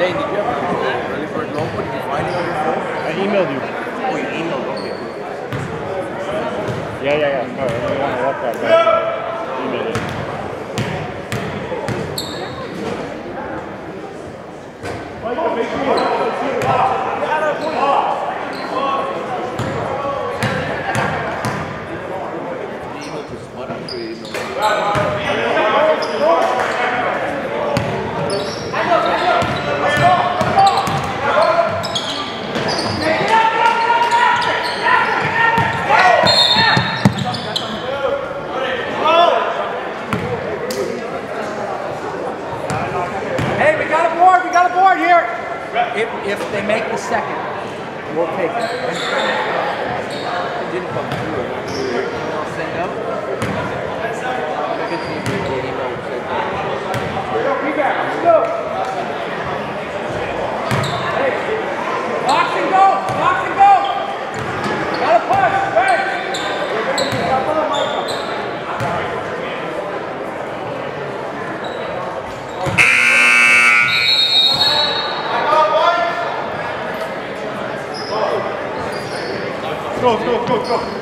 Zane, did you have a really for a? Did you find it on your phone? I emailed you. Oh, you emailed? Okay. Yeah, yeah, yeah. I don't want to walk that back. If they make the second, we'll take it. go, go, go, go.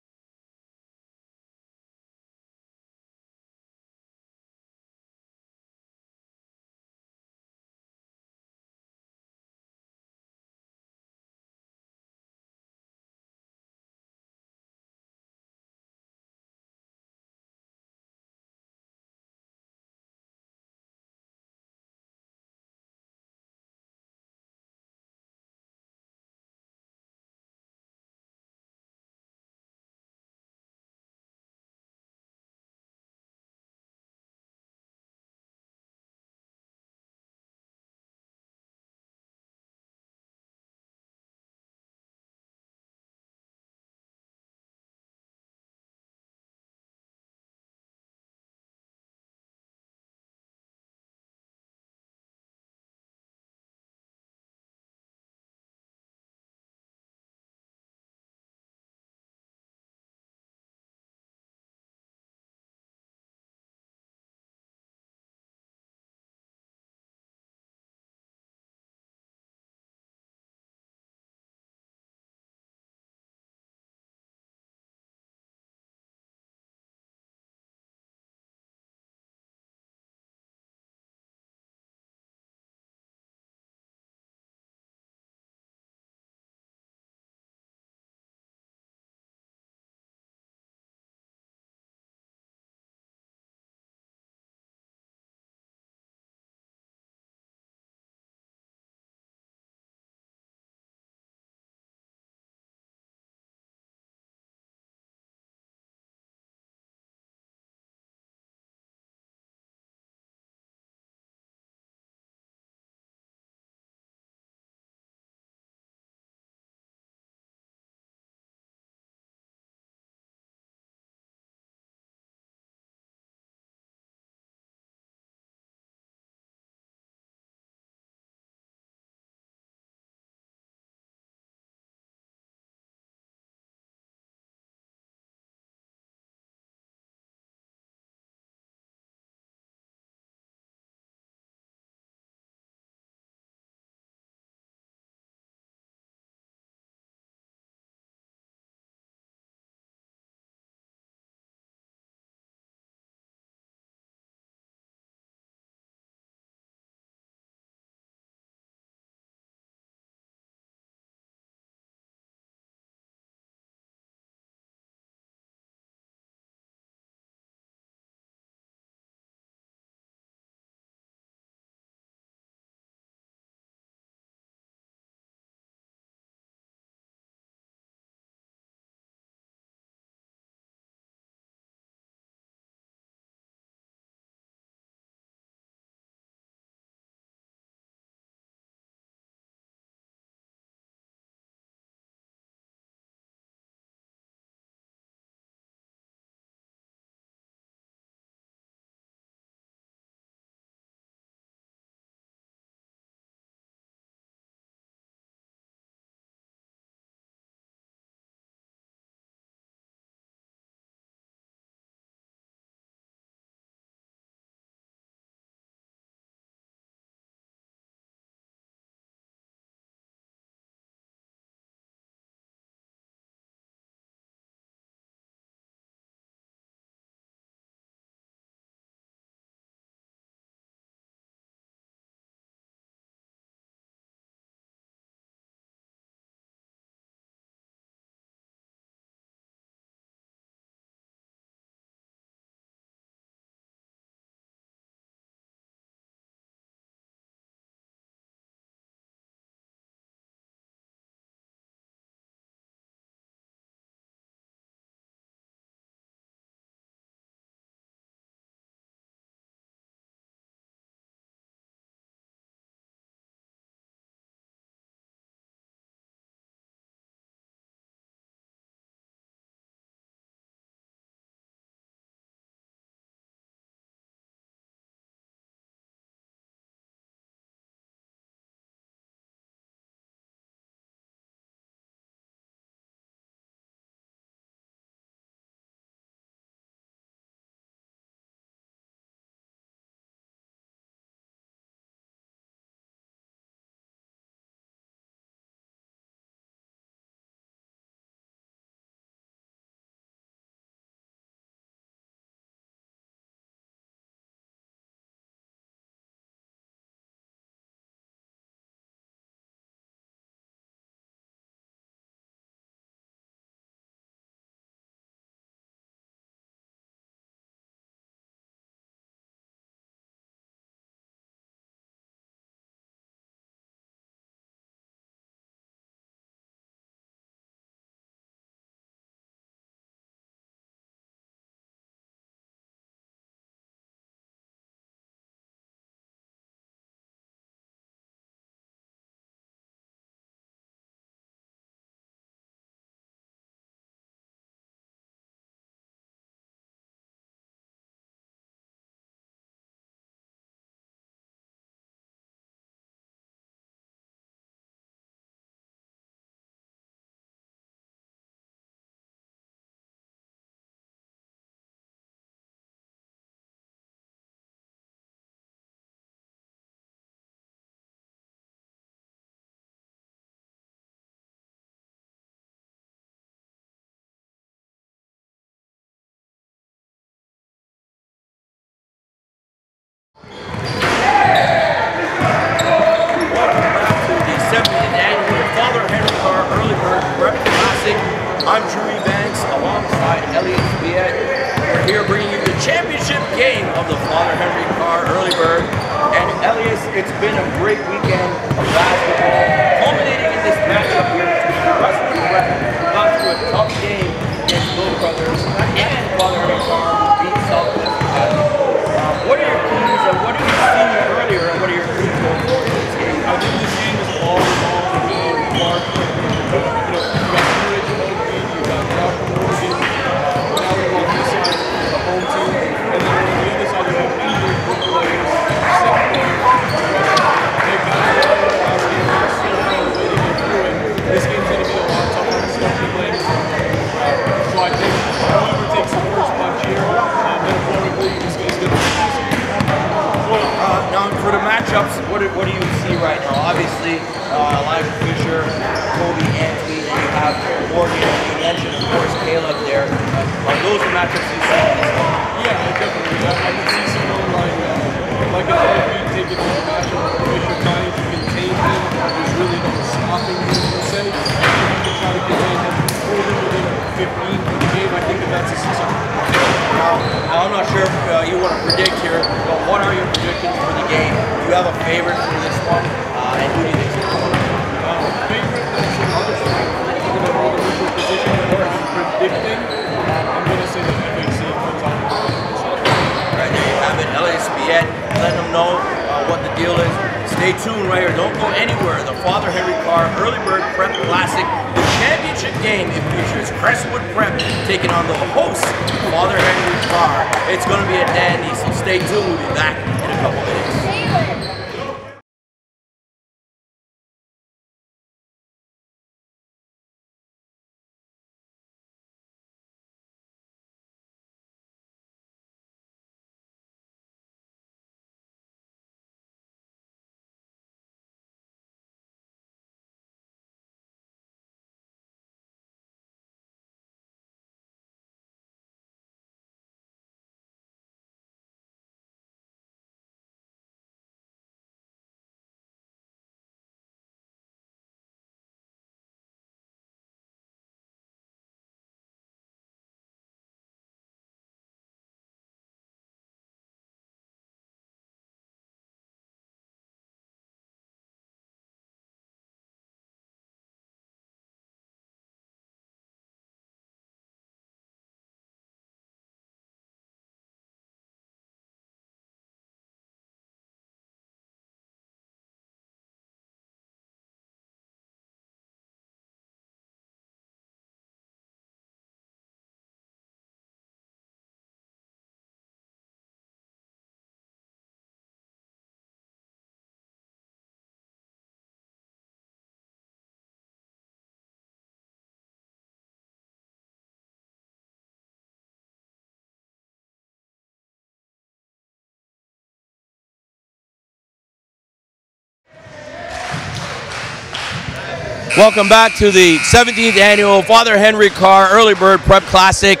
Welcome back to the 17th annual Father Henry Carr Early Bird Prep Classic.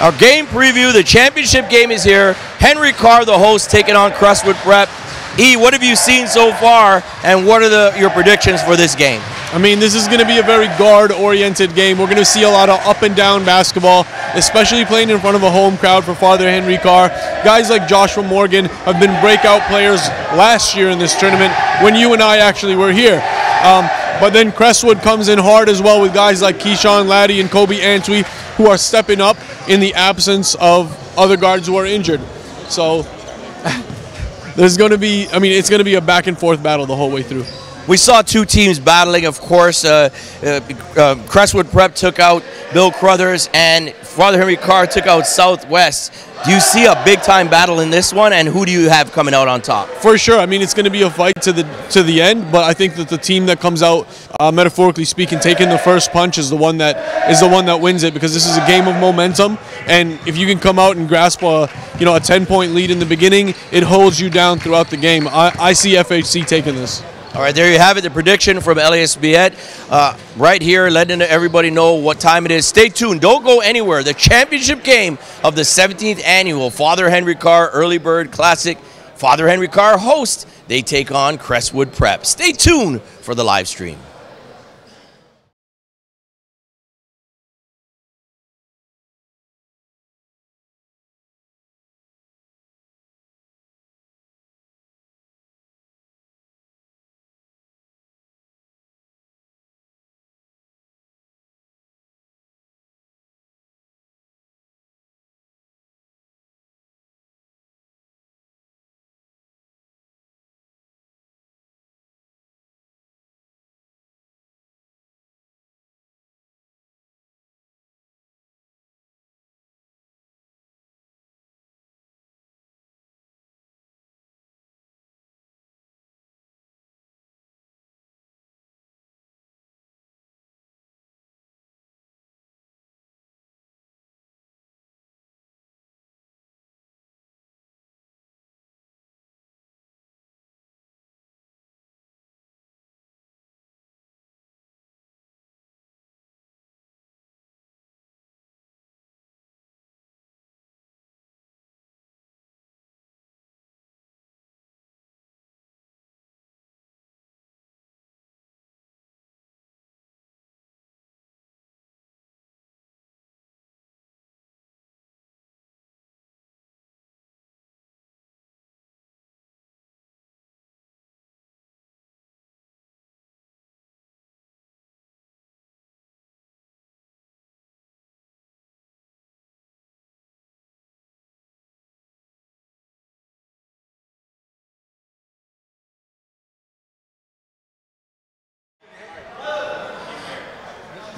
Our game preview, the championship game is here. Henry Carr, the host, taking on Crestwood Prep. E, what have you seen so far, and what are the, your predictions for this game? I mean, this is going to be a very guard-oriented game. We're going to see a lot of up and down basketball, especially playing in front of a home crowd for Father Henry Carr. Guys like Joshua Morgan have been breakout players last year in this tournament when you and I actually were here. Um, but then Crestwood comes in hard as well with guys like Keyshawn Laddie and Kobe Antwi who are stepping up in the absence of other guards who are injured. So there's going to be, I mean, it's going to be a back and forth battle the whole way through. We saw two teams battling, of course. Uh, uh, uh, Crestwood Prep took out Bill Crothers, and Father Henry Carr took out Southwest. Do you see a big time battle in this one, and who do you have coming out on top? For sure. I mean, it's going to be a fight to the to the end, but I think that the team that comes out, uh, metaphorically speaking, taking the first punch is the one that is the one that wins it because this is a game of momentum, and if you can come out and grasp a you know a 10 point lead in the beginning, it holds you down throughout the game. I, I see FHC taking this. All right, there you have it. The prediction from Elias. Uh, right here, letting everybody know what time it is. Stay tuned. Don't go anywhere. The championship game of the 17th annual Father Henry Carr Early Bird Classic. Father Henry Carr host. They take on Crestwood Prep. Stay tuned for the live stream.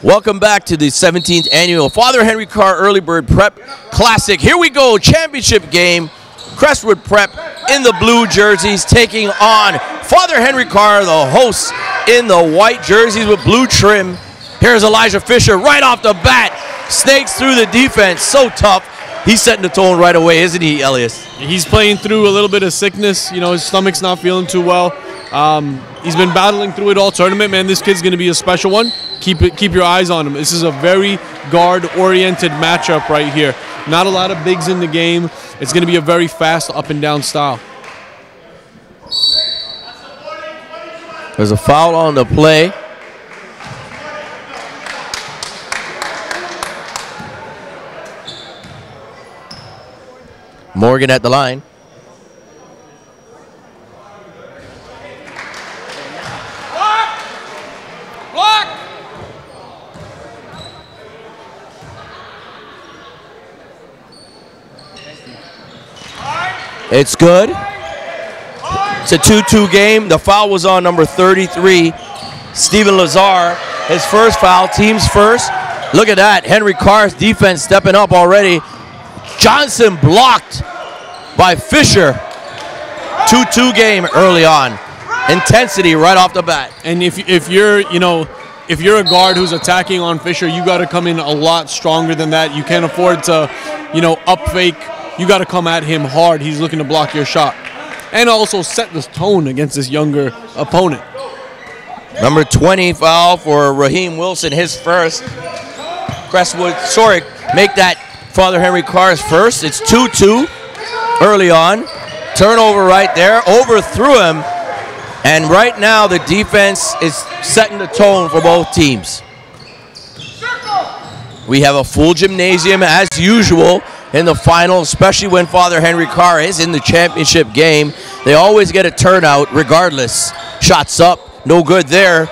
Welcome back to the 17th annual Father Henry Carr Early Bird Prep Classic. Here we go, championship game. Crestwood Prep in the blue jerseys taking on Father Henry Carr, the hosts in the white jerseys with blue trim. Here's Elijah Fisher right off the bat. Snakes through the defense. So tough. He's setting the tone right away, isn't he, Elias? He's playing through a little bit of sickness. You know, his stomach's not feeling too well. Um, he's been battling through it all tournament, man. This kid's going to be a special one. Keep it, keep your eyes on him. This is a very guard-oriented matchup right here. Not a lot of bigs in the game. It's going to be a very fast up and down style. There's a foul on the play. Morgan at the line. It's good. It's a 2-2 game. The foul was on number 33, Steven Lazar. His first foul, team's first. Look at that. Henry Carr's defense stepping up already. Johnson blocked by Fisher. 2-2 game early on. Intensity right off the bat. And if if you're, you know, if you're a guard who's attacking on Fisher, you got to come in a lot stronger than that. You can't afford to, you know, up fake. You got to come at him hard. He's looking to block your shot. And also set this tone against this younger opponent. Number 20 foul for Raheem Wilson, his first. Crestwood, sorry, make that Father Henry Carr's first. It's 2-2 early on. Turnover right there, overthrew him. And right now the defense is setting the tone for both teams. We have a full gymnasium as usual in the final, especially when Father Henry Carr is in the championship game. They always get a turnout regardless. Shots up, no good there.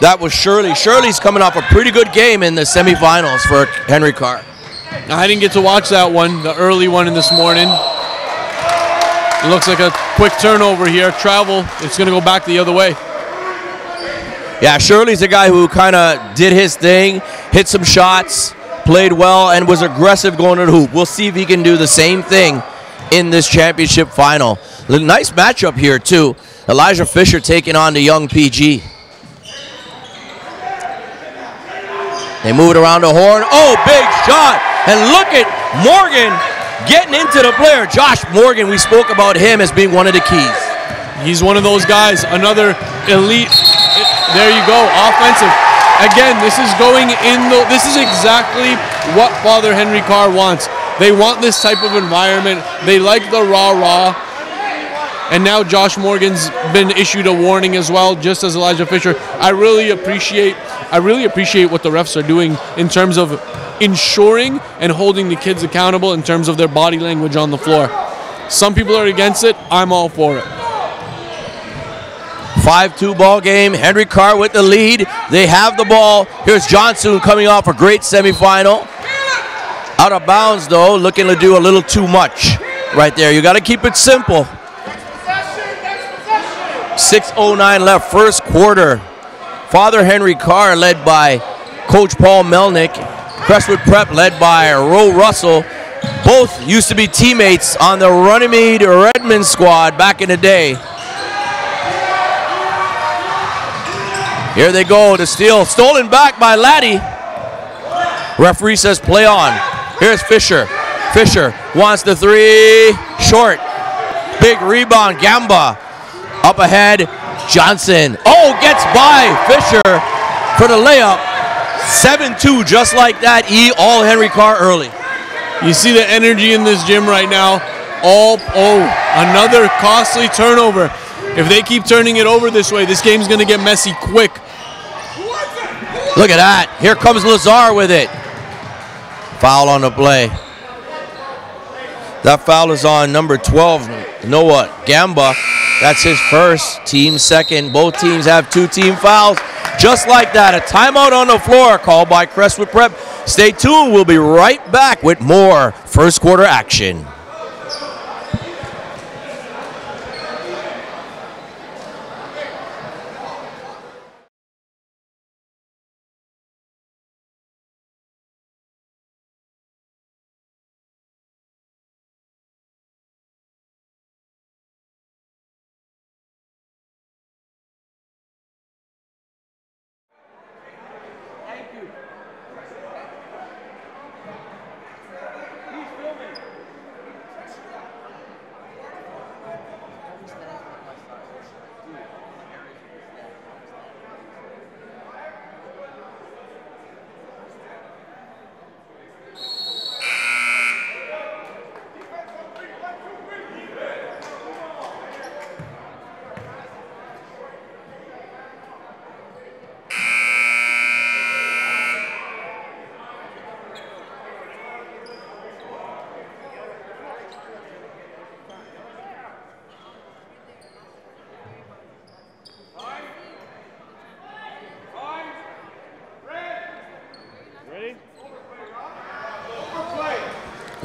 That was Shirley. Shirley's coming off a pretty good game in the semifinals for Henry Carr. I didn't get to watch that one, the early one in this morning. It looks like a quick turnover here. Travel, it's going to go back the other way. Yeah, Shirley's a guy who kind of did his thing, hit some shots, played well, and was aggressive going to the hoop. We'll see if he can do the same thing in this championship final. Nice matchup here, too. Elijah Fisher taking on the young PG. They move it around the horn. Oh, big shot. And look at Morgan getting into the player. Josh Morgan, we spoke about him as being one of the keys. He's one of those guys, another elite. Eh, there you go, offensive. Again, this is going in the. This is exactly what Father Henry Carr wants. They want this type of environment. They like the rah rah. And now Josh Morgan's been issued a warning as well, just as Elijah Fisher. I really appreciate. I really appreciate what the refs are doing in terms of ensuring and holding the kids accountable in terms of their body language on the floor. Some people are against it. I'm all for it. 5-2 ball game. Henry Carr with the lead. They have the ball. Here's Johnson coming off a great semifinal. Out of bounds though, looking to do a little too much right there. You got to keep it simple. 6.09 left, first quarter. Father Henry Carr led by Coach Paul Melnick. Crestwood Prep led by Ro Russell. Both used to be teammates on the Runnymede Redmond squad back in the day. Here they go to steal. Stolen back by Laddie. Referee says play on. Here's Fisher. Fisher wants the three. Short. Big rebound. Gamba. Up ahead. Johnson. Oh, gets by Fisher for the layup. 7-2 just like that. E all Henry Carr early. You see the energy in this gym right now. All oh, another costly turnover. If they keep turning it over this way, this game's going to get messy quick. Look at that. Here comes Lazar with it. Foul on the play. That foul is on number 12, Noah Gamba. That's his first, team second. Both teams have two team fouls. Just like that, a timeout on the floor called by Crestwood Prep. Stay tuned. We'll be right back with more first quarter action.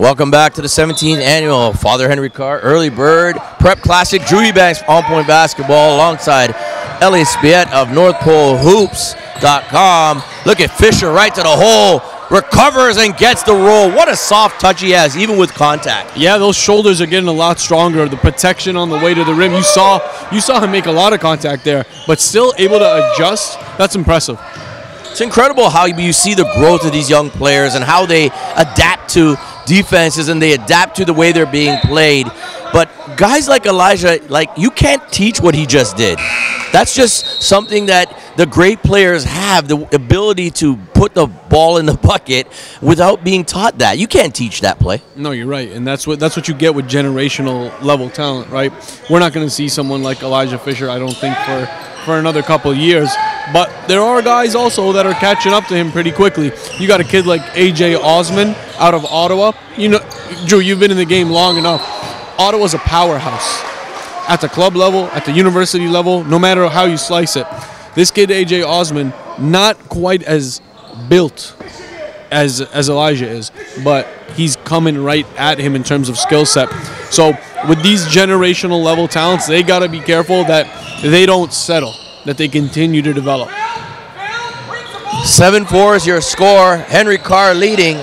Welcome back to the 17th annual Father Henry Carr Early Bird Prep Classic. Drew Eubanks on point basketball alongside Elliot Spiet of NorthPoleHoops.com. Look at Fisher right to the hole, recovers and gets the roll. What a soft touch he has, even with contact. Yeah, those shoulders are getting a lot stronger. The protection on the way to the rim. You saw you saw him make a lot of contact there, but still able to adjust. That's impressive. It's incredible how you see the growth of these young players and how they adapt to defenses and they adapt to the way they're being played. But guys like Elijah, like you can't teach what he just did. That's just something that the great players have the ability to put the ball in the bucket without being taught that. You can't teach that play. No, you're right, and that's what that's what you get with generational level talent, right? We're not going to see someone like Elijah Fisher, I don't think, for for another couple years. But there are guys also that are catching up to him pretty quickly. You got a kid like AJ Osman out of Ottawa. You know, Drew, you've been in the game long enough. Ottawa's a powerhouse at the club level, at the university level, no matter how you slice it. This kid AJ Osman, not quite as built as as Elijah is, but he's coming right at him in terms of skill set. So with these generational level talents, they got to be careful that they don't settle, that they continue to develop. 7-4 is your score. Henry Carr leading.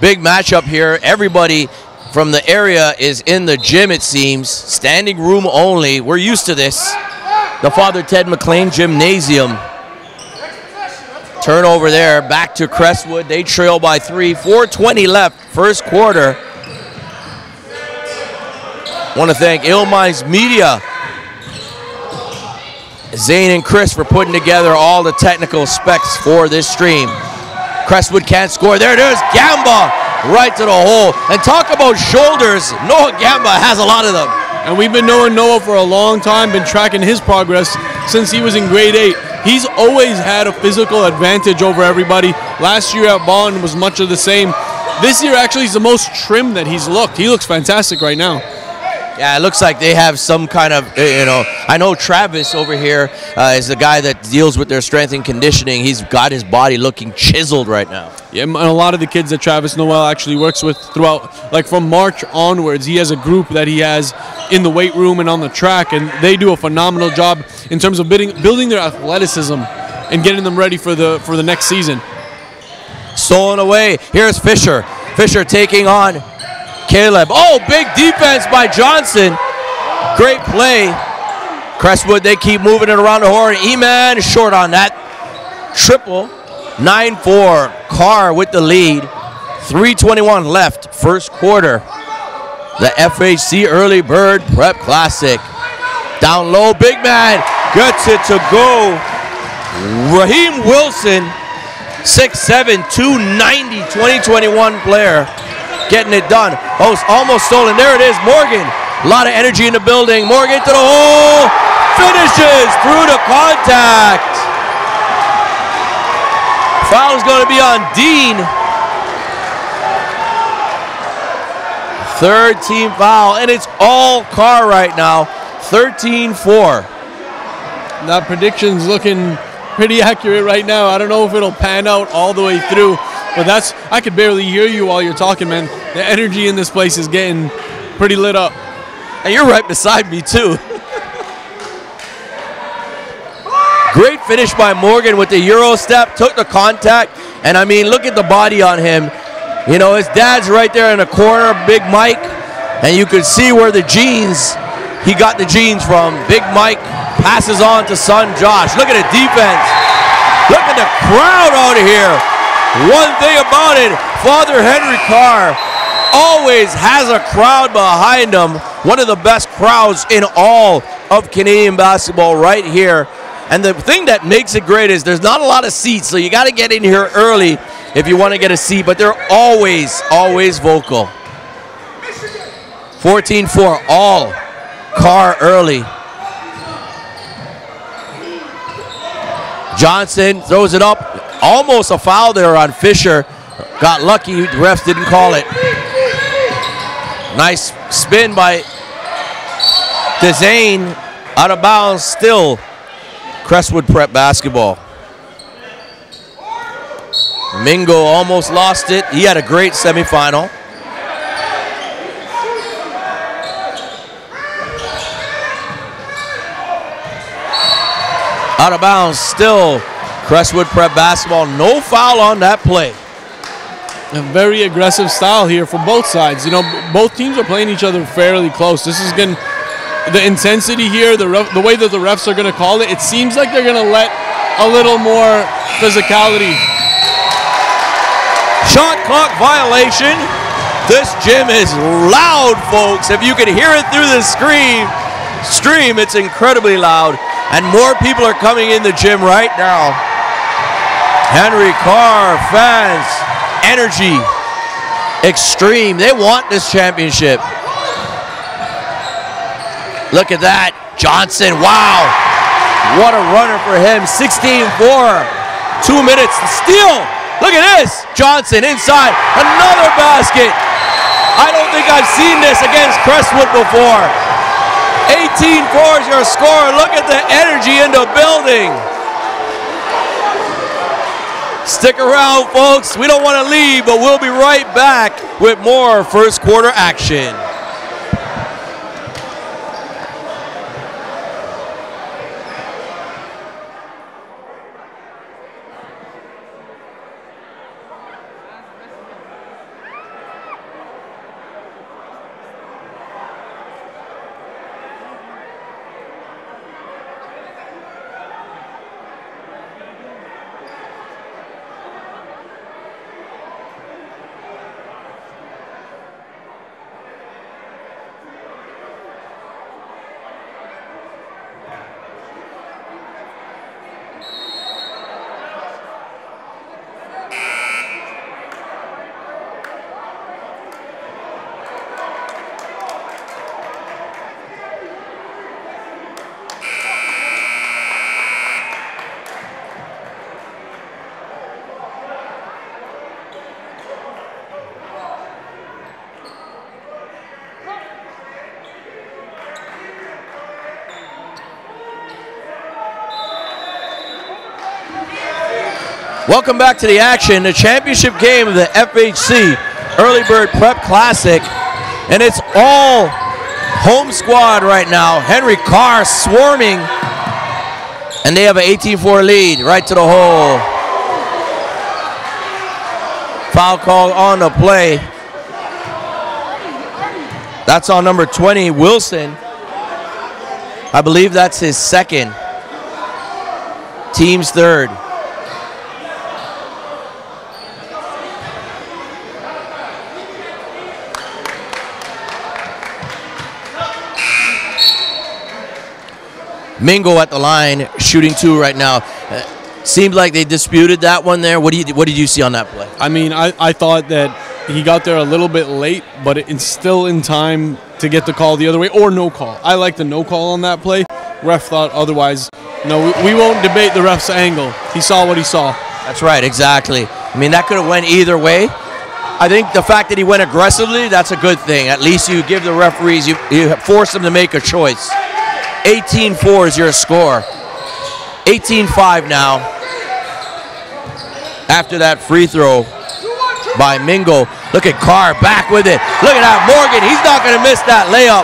Big matchup here. Everybody from the area is in the gym, it seems. Standing room only. We're used to this. The Father Ted McLean Gymnasium. Turnover there. Back to Crestwood. They trail by three. 420 left. First quarter. Want to thank Illmind Media, Zane and Chris for putting together all the technical specs for this stream. Crestwood can't score. There it is. Gamba right to the hole. And talk about shoulders. Noah Gamba has a lot of them. And we've been knowing Noah for a long time, been tracking his progress since he was in grade eight. He's always had a physical advantage over everybody. Last year at Bond was much of the same. This year actually is the most trim that he's looked. He looks fantastic right now. Yeah, it looks like they have some kind of, uh, you know, I know Travis over here uh, is the guy that deals with their strength and conditioning. He's got his body looking chiseled right now. Yeah, and a lot of the kids that Travis Noel actually works with throughout, like from March onwards, he has a group that he has in the weight room and on the track, and they do a phenomenal job in terms of building, building their athleticism and getting them ready for the for the next season. Stolen away. Here's Fisher. Fisher taking on Caleb. Oh, big defense by Johnson. Great play. Crestwood, they keep moving it around the horn. E-Man short on that. Triple. 9-4. Carr with the lead. 321 left. First quarter. The FHC Early Bird Prep Classic. Down low, big man gets it to go. Raheem Wilson, 6'7", 290, 2021 player getting it done. Oh, almost stolen. There it is. Morgan. A lot of energy in the building. Morgan to the hole. Finishes through the contact. Foul is going to be on Dean. Third team foul, and it's all Carr right now. 13-4. That prediction's looking pretty accurate right now. I don't know if it'll pan out all the way through, but that's I could barely hear you while you're talking, man. The energy in this place is getting pretty lit up. And you're right beside me too. Great finish by Morgan with the Euro step, took the contact, and I mean, look at the body on him. You know, his dad's right there in the corner, Big Mike, and you could see where the genes, he got the genes from. Big Mike passes on to son Josh. Look at the defense. Look at the crowd out here. One thing about it, Father Henry Carr always has a crowd behind him. One of the best crowds in all of Canadian basketball right here. And the thing that makes it great is there's not a lot of seats, so you got to get in here early if you want to get a seat, but they're always, always vocal. 14-4, all Carr early. Johnson throws it up. Almost a foul there on Fisher. Got lucky, the refs didn't call it. Nice spin by Dezane. Out of bounds still. Crestwood Prep basketball. Mingo almost lost it. He had a great semifinal. Out of bounds, still Crestwood prep basketball. No foul on that play. A very aggressive style here from both sides. You know, both teams are playing each other fairly close. This is going the intensity here, the ref, the way that the refs are going to call it. It seems like they're going to let a little more physicality. Shot clock violation. This gym is loud, folks. If you can hear it through the screen, stream, it's incredibly loud. And more people are coming in the gym right now. Henry Carr fans, energy, extreme. They want this championship. Look at that. Johnson, wow. What a runner for him. 16 4. Two minutes. to Steal. Look at this. Johnson inside. Another basket. I don't think I've seen this against Crestwood before. 18 4 is your score. Look at the energy in the building. Stick around, folks. We don't want to leave, but we'll be right back with more first quarter action. Welcome back to the action, the championship game of the FHC Early Bird Prep Classic. And it's all home squad right now. Henry Carr swarming. And they have an 18-4 lead right to the hole. Foul call on the play. That's on number 20, Wilson. I believe that's his second. Team's third. Mingo at the line, shooting two right now. Uh, seemed like they disputed that one there. What do you what did you see on that play? I mean, I, I thought that he got there a little bit late, but it's still in time to get the call the other way or no call. I like the no call on that play. Ref thought otherwise. No, we, we won't debate the ref's angle. He saw what he saw. That's right, exactly. I mean, that could have went either way. I think the fact that he went aggressively, that's a good thing. At least you give the referees, you, you force them to make a choice. 18-4 is your score. 18-5 now. After that free throw by Mingo. Look at Carr back with it. Look at that Morgan. He's not going to miss that layup.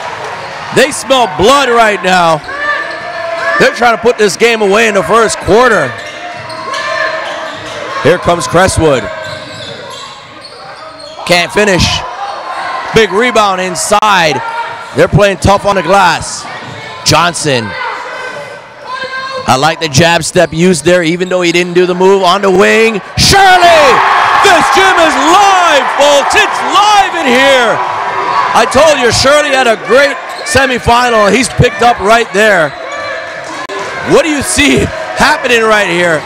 They smell blood right now. They're trying to put this game away in the first quarter. Here comes Crestwood. Can't finish. Big rebound inside. They're playing tough on the glass. Johnson. I like the jab step used there, even though he didn't do the move on the wing. Shirley! This gym is live, folks. It's live in here. I told you, Shirley had a great semifinal. He's picked up right there. What do you see happening right here?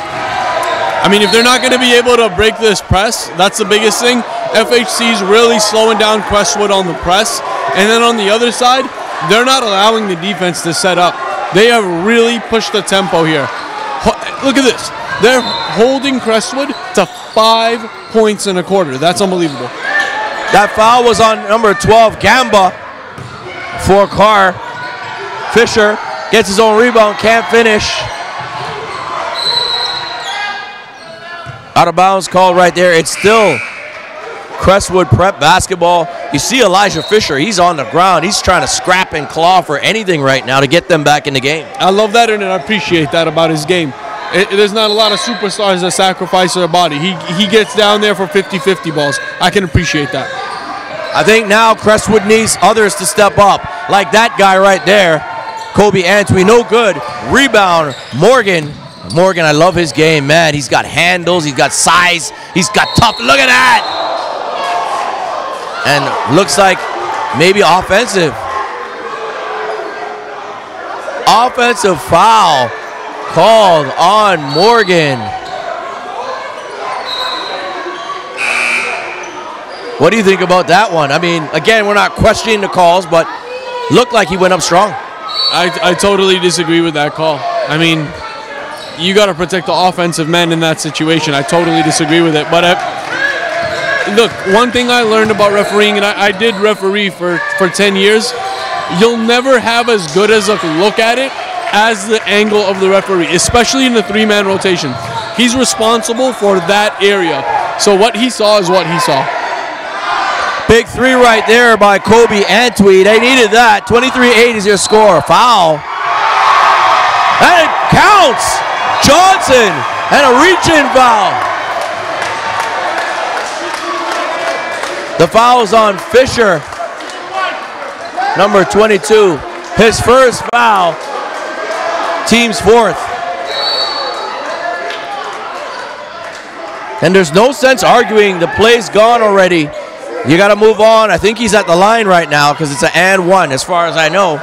I mean, if they're not going to be able to break this press, that's the biggest thing. FHC's really slowing down Crestwood on the press. And then on the other side, they're not allowing the defense to set up. They have really pushed the tempo here. Look at this. They're holding Crestwood to five points in a quarter. That's unbelievable. That foul was on number 12, Gamba, for Carr. Fisher gets his own rebound, can't finish. Out of bounds call right there. It's still Crestwood Prep basketball. You see Elijah Fisher. He's on the ground. He's trying to scrap and claw for anything right now to get them back in the game. I love that and I appreciate that about his game. It, there's not a lot of superstars that sacrifice their body. He, he gets down there for 50-50 balls. I can appreciate that. I think now Crestwood needs others to step up, like that guy right there, Kobe Antwi. No good. Rebound, Morgan. Morgan, I love his game, man. He's got handles, he's got size, he's got tough. Look at that. And looks like maybe offensive. Offensive foul called on Morgan. What do you think about that one? I mean, again, we're not questioning the calls, but looked like he went up strong. I, I totally disagree with that call. I mean, you got to protect the offensive men in that situation. I totally disagree with it. But look, one thing I learned about refereeing, and I, I did referee for, for 10 years, you'll never have as good as a look at it as the angle of the referee, especially in the three man rotation. He's responsible for that area. So what he saw is what he saw. Big three right there by Kobe Antwi. They needed that. 23-8 is your score. Foul. And it counts. Johnson and a reach-in foul. The foul's on Fisher. Number 22. His first foul. Team's fourth. And there's no sense arguing. The play's gone already. You got to move on. I think he's at the line right now because it's an and one, as far as I know.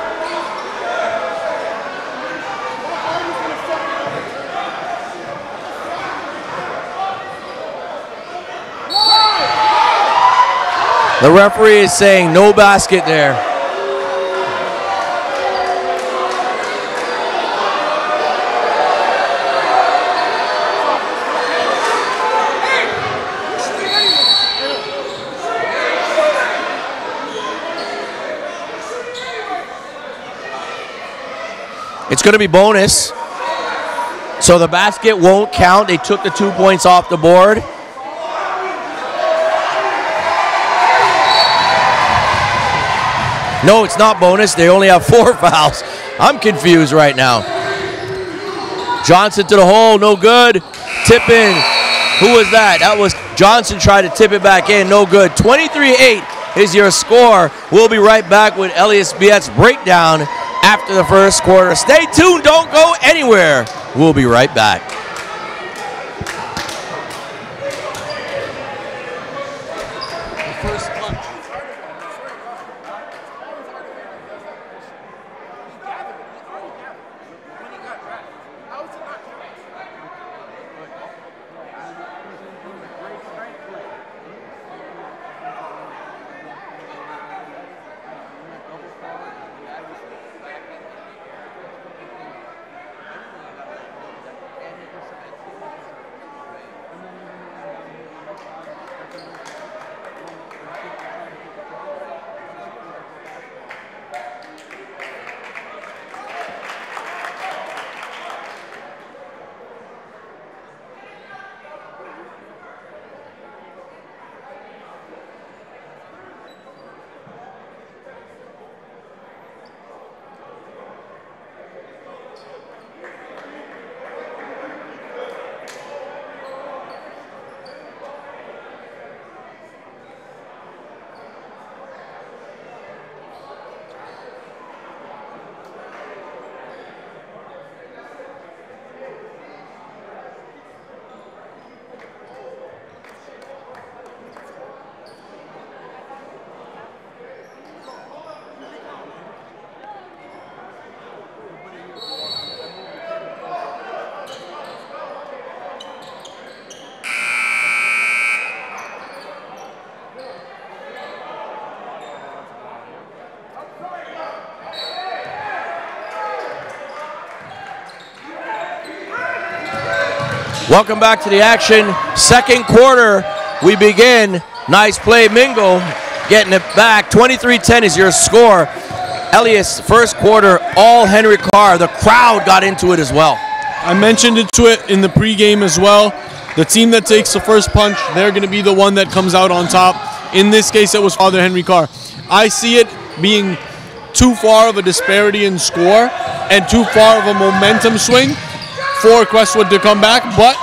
The referee is saying no basket there. It's going to be bonus. So the basket won't count. They took the two points off the board. No, it's not bonus. They only have four fouls. I'm confused right now. Johnson to the hole, no good. Tip in. Who was that? That was Johnson tried to tip it back in, no good. 23-8 is your score. We'll be right back with Elias Biet's breakdown after the first quarter. Stay tuned, don't go anywhere. We'll be right back. Welcome back to the action. Second quarter, we begin. Nice play, Mingo, getting it back. 23-10 is your score. Elias, first quarter, all Henry Carr. The crowd got into it as well. I mentioned it to it in the pregame as well. The team that takes the first punch, they're going to be the one that comes out on top. In this case, it was Father Henry Carr. I see it being too far of a disparity in score and too far of a momentum swing for Crestwood to come back, but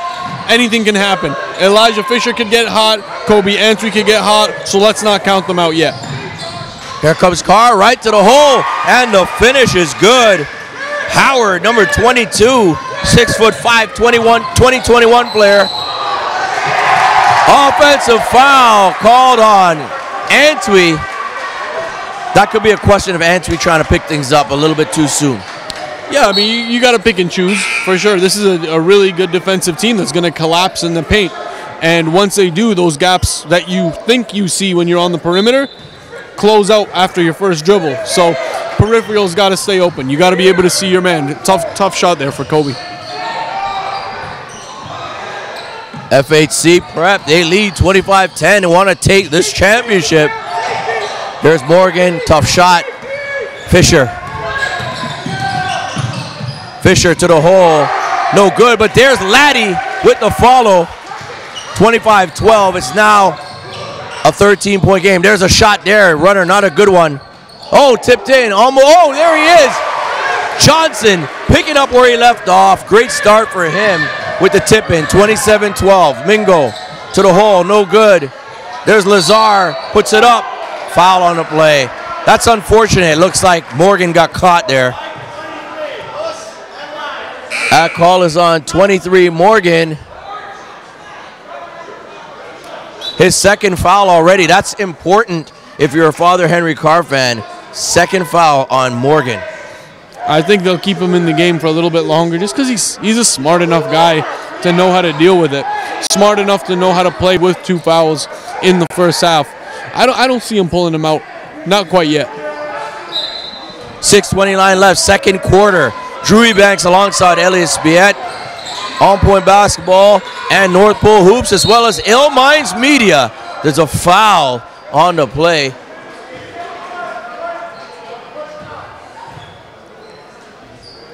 anything can happen. Elijah Fisher could get hot, Kobe Antwi could get hot, so let's not count them out yet. Here comes Carr right to the hole, and the finish is good. Howard, number 22, six foot five, 21, 2021 player. Offensive foul called on Antwi. That could be a question of Antwi trying to pick things up a little bit too soon. Yeah, I mean, you, you got to pick and choose for sure. This is a, a really good defensive team that's going to collapse in the paint. And once they do, those gaps that you think you see when you're on the perimeter close out after your first dribble. So peripheral's got to stay open. You got to be able to see your man. Tough, tough shot there for Kobe. FHC Prep, they lead 25-10 and want to take this championship. There's Morgan, tough shot. Fisher. Fisher to the hole. No good, but there's Laddie with the follow. 25-12. It's now a 13-point game. There's a shot there. Runner, not a good one. Oh, tipped in. Almost. Oh, there he is. Johnson picking up where he left off. Great start for him with the tip in. 27-12. Mingo to the hole. No good. There's Lazar. Puts it up. Foul on the play. That's unfortunate. It looks like Morgan got caught there. That call is on 23 Morgan. His second foul already. That's important if you're a Father Henry Carr fan. Second foul on Morgan. I think they'll keep him in the game for a little bit longer just because he's, he's a smart enough guy to know how to deal with it. Smart enough to know how to play with two fouls in the first half. I don't, I don't see him pulling him out. Not quite yet. 6.29 left, second quarter. Drew Banks alongside Elias Biet. On point basketball and North Pole Hoops as well as Ill Minds Media. There's a foul on the play.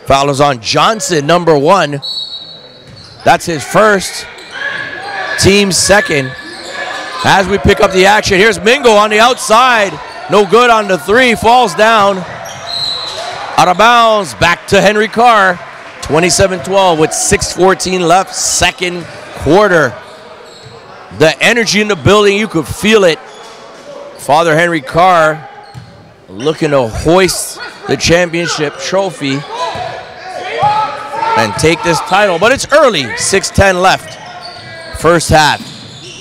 Foul is on Johnson, number one. That's his first. Team second. As we pick up the action, here's Mingo on the outside. No good on the three, falls down. Out of bounds, back to Henry Carr. 27-12 with 6.14 left, second quarter. The energy in the building, you could feel it. Father Henry Carr looking to hoist the championship trophy and take this title. But it's early, 6.10 left. First half,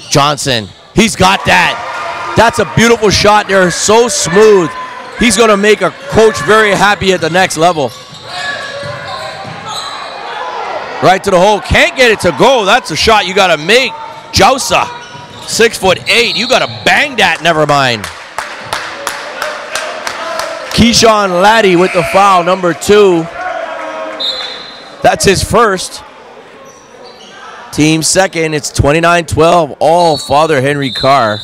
Johnson, he's got that. That's a beautiful shot there, so smooth. He's gonna make a coach very happy at the next level. Right to the hole, can't get it to go. That's a shot you gotta make. Jousa, six foot eight, you gotta bang that, never mind. Keyshawn Laddie with the foul, number two. That's his first. Team second, it's 29-12, all Father Henry Carr.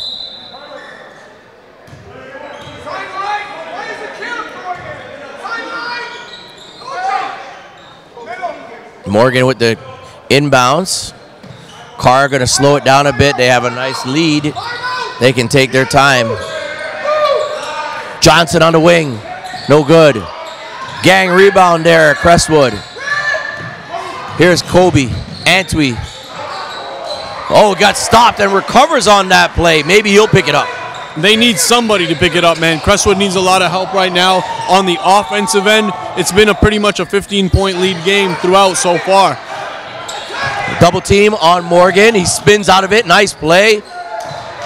Morgan with the inbounds. Carr going to slow it down a bit. They have a nice lead. They can take their time. Johnson on the wing. No good. Gang rebound there, Crestwood. Here's Kobe. Antwi. Oh, got stopped and recovers on that play. Maybe he'll pick it up. They need somebody to pick it up, man. Crestwood needs a lot of help right now on the offensive end. It's been a pretty much a 15-point lead game throughout so far. Double team on Morgan. He spins out of it. Nice play.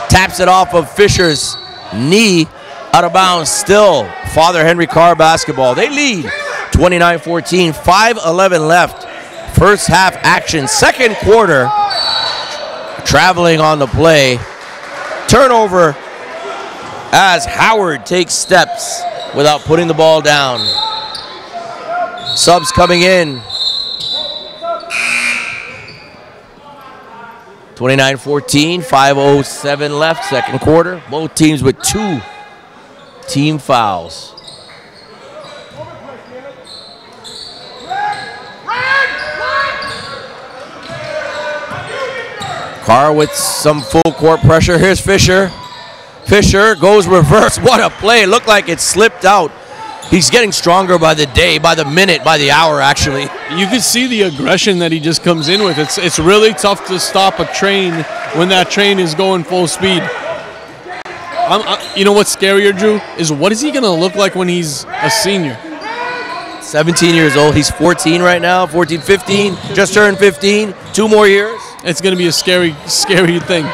Taps it off of Fisher's knee. Out of bounds still. Father Henry Carr basketball. They lead 29-14. 5-11 left. First half action. Second quarter. Traveling on the play. Turnover as Howard takes steps without putting the ball down. Subs coming in. 29-14, 5.07 left, second quarter. Both teams with two team fouls. Carr with some full court pressure. Here's Fisher. Fisher goes reverse. What a play. Looked like it slipped out. He's getting stronger by the day, by the minute, by the hour, actually. You can see the aggression that he just comes in with. It's it's really tough to stop a train when that train is going full speed. I'm, I, you know what's scarier, Drew, is what is he going to look like when he's a senior? 17 years old. He's 14 right now, 14, 15, just turned 15. Two more years. It's going to be a scary, scary thing.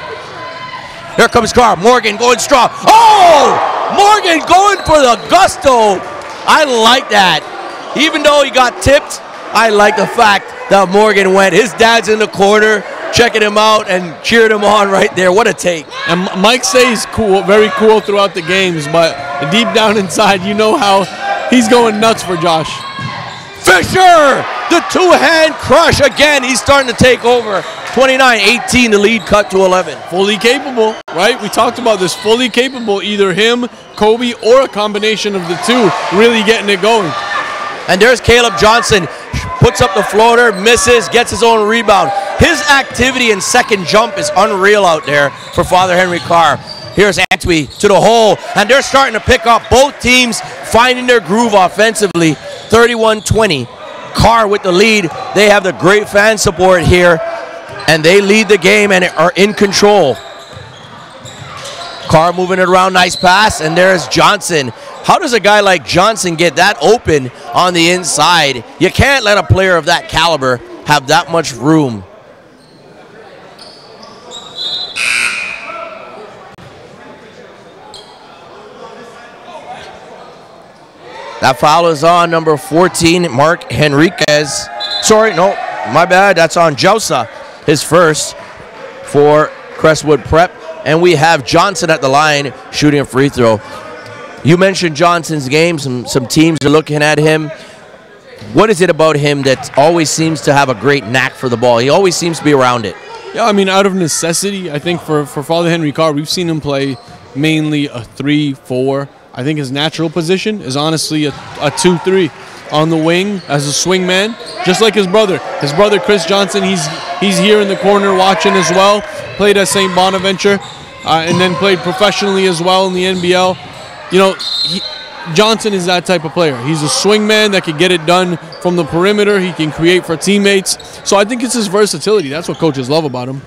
Here comes Carr. Morgan going strong. Oh! Morgan going for the gusto. I like that. Even though he got tipped, I like the fact that Morgan went. His dad's in the corner checking him out and cheering him on right there. What a take. And Mike stays cool, very cool throughout the games, but deep down inside, you know how he's going nuts for Josh. Fisher, the two-hand crush again. He's starting to take over. 29-18, the lead cut to 11. Fully capable, right? We talked about this. Fully capable, either him, Kobe, or a combination of the two, really getting it going. And there's Caleb Johnson. Puts up the floater, misses, gets his own rebound. His activity in second jump is unreal out there for Father Henry Carr. Here's Antwi to the hole, and they're starting to pick up. Both teams finding their groove offensively. 31-20. Carr with the lead. They have the great fan support here, and they lead the game and are in control. Carr moving it around, nice pass, and there's Johnson. How does a guy like Johnson get that open on the inside? You can't let a player of that caliber have that much room. That foul is on number 14, Mark Henriquez. Sorry, no, my bad. That's on Josa, his first for Crestwood Prep. And we have Johnson at the line shooting a free throw. You mentioned Johnson's game. Some some teams are looking at him. What is it about him that always seems to have a great knack for the ball? He always seems to be around it. Yeah, I mean, out of necessity, I think for, for Father Henry Carr, we've seen him play mainly a 3 4. I think his natural position is honestly a, a 2 3 on the wing as a swing man, just like his brother. His brother, Chris Johnson, he's, he's here in the corner watching as well. Played at St. Bonaventure uh, and then played professionally as well in the NBL. You know, he, Johnson is that type of player. He's a swing man that can get it done from the perimeter. He can create for teammates. So I think it's his versatility. That's what coaches love about him.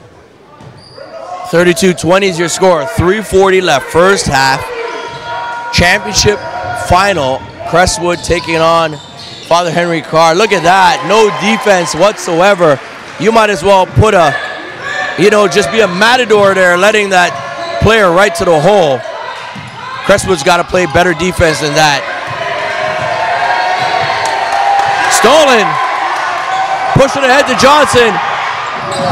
32-20 is your score. 340 left, first half. Championship final. Crestwood taking on Father Henry Carr. Look at that. No defense whatsoever. You might as well put a, you know, just be a matador there, letting that player right to the hole. Crestwood's got to play better defense than that. Stolen. Pushing ahead to Johnson.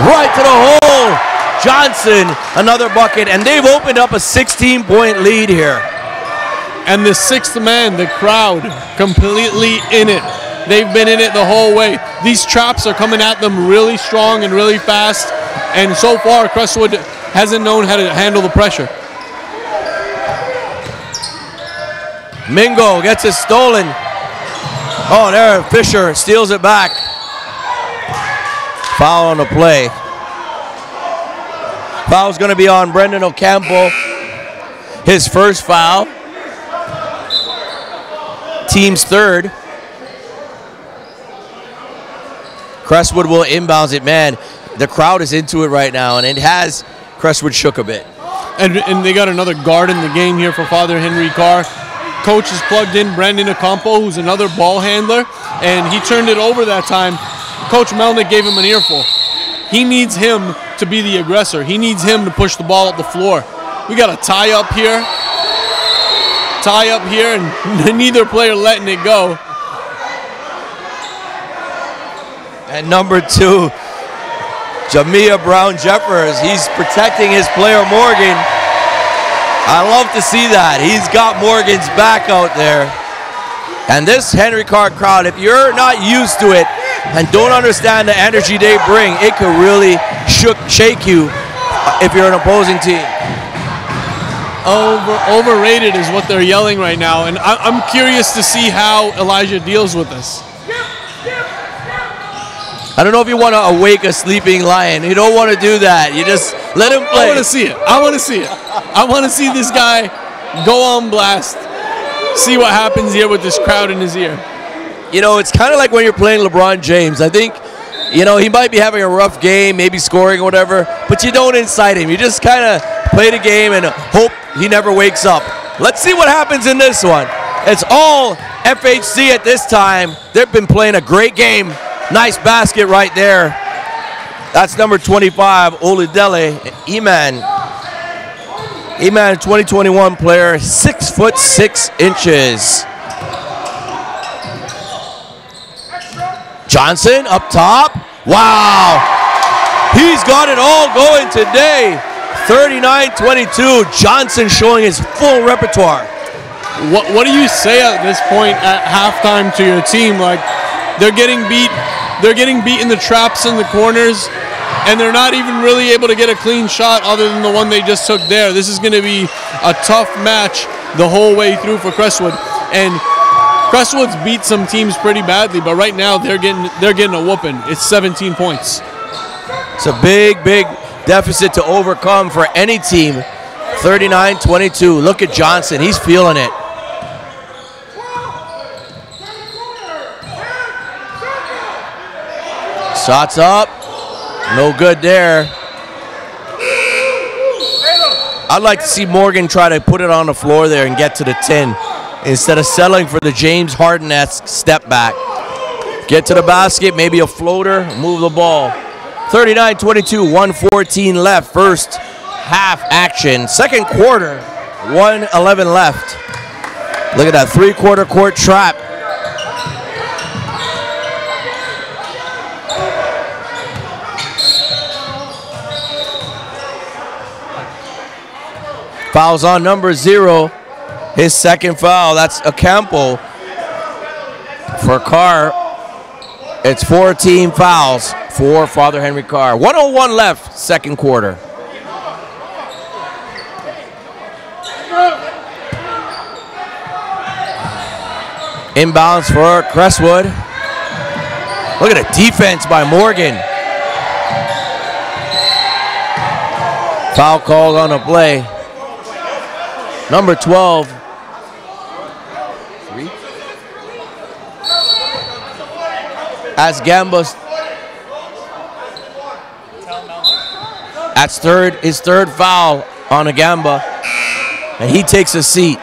Right to the hole. Johnson, another bucket, and they've opened up a 16 point lead here. And the sixth man, the crowd, completely in it. They've been in it the whole way. These traps are coming at them really strong and really fast. And so far, Crestwood hasn't known how to handle the pressure. Mingo gets it stolen. Oh, there, Fisher steals it back. Foul on the play. Foul's going to be on Brendan Ocampo. His first foul. Team's third. Crestwood will inbounds it. Man, the crowd is into it right now, and it has Crestwood shook a bit. And, and they got another guard in the game here for Father Henry Carr. Coach has plugged in Brandon Ocampo, who's another ball handler, and he turned it over that time. Coach Melnick gave him an earful. He needs him to be the aggressor. He needs him to push the ball up the floor. We got a tie up here. Tie up here, and neither player letting it go. And number two, Jamia Brown Jeffers. He's protecting his player Morgan. I love to see that. He's got Morgan's back out there. And this Henry Carr crowd, if you're not used to it and don't understand the energy they bring, it could really shook, shake you if you're an opposing team. Over, overrated is what they're yelling right now, and I, I'm curious to see how Elijah deals with this. I don't know if you want to awake a sleeping lion. You don't want to do that. You just let him play. I want to see it. I want to see it. I want to see this guy go on blast. See what happens here with this crowd in his ear. you know, it's kind of like when you're playing LeBron James. I think, you know, he might be having a rough game, maybe scoring or whatever, but you don't incite him. You just kind of play the game and hope he never wakes up. Let's see what happens in this one. It's all FHC at this time. They've been playing a great game. Nice basket right there. That's number 25, Oludele Iman. Iman, 2021 player, six foot six inches. Johnson up top. Wow. He's got it all going today. 39-22. Johnson showing his full repertoire. What What do you say at this point at halftime to your team? Like they're getting beat, they're getting beat in the traps in the corners, and they're not even really able to get a clean shot other than the one they just took there. This is going to be a tough match the whole way through for Crestwood, and Crestwood's beat some teams pretty badly, but right now they're getting they're getting a whooping. It's 17 points. It's a big, big deficit to overcome for any team. 39-22. Look at Johnson. He's feeling it. Shots up. No good there. I'd like to see Morgan try to put it on the floor there and get to the 10 instead of settling for the James Harden-esque step back. Get to the basket, maybe a floater, move the ball. 39-22, 114 left. First half action. Second quarter, 111 left. Look at that three-quarter court trap. Fouls on number zero. His second foul. That's Ocampo for Carr. It's four team fouls for Father Henry Carr. 101 left, second quarter. Inbounds for Crestwood. Look at the defense by Morgan. Foul called on the play. Number 12. As Gambas. That's third, his third foul on a Gamba. And he takes a seat.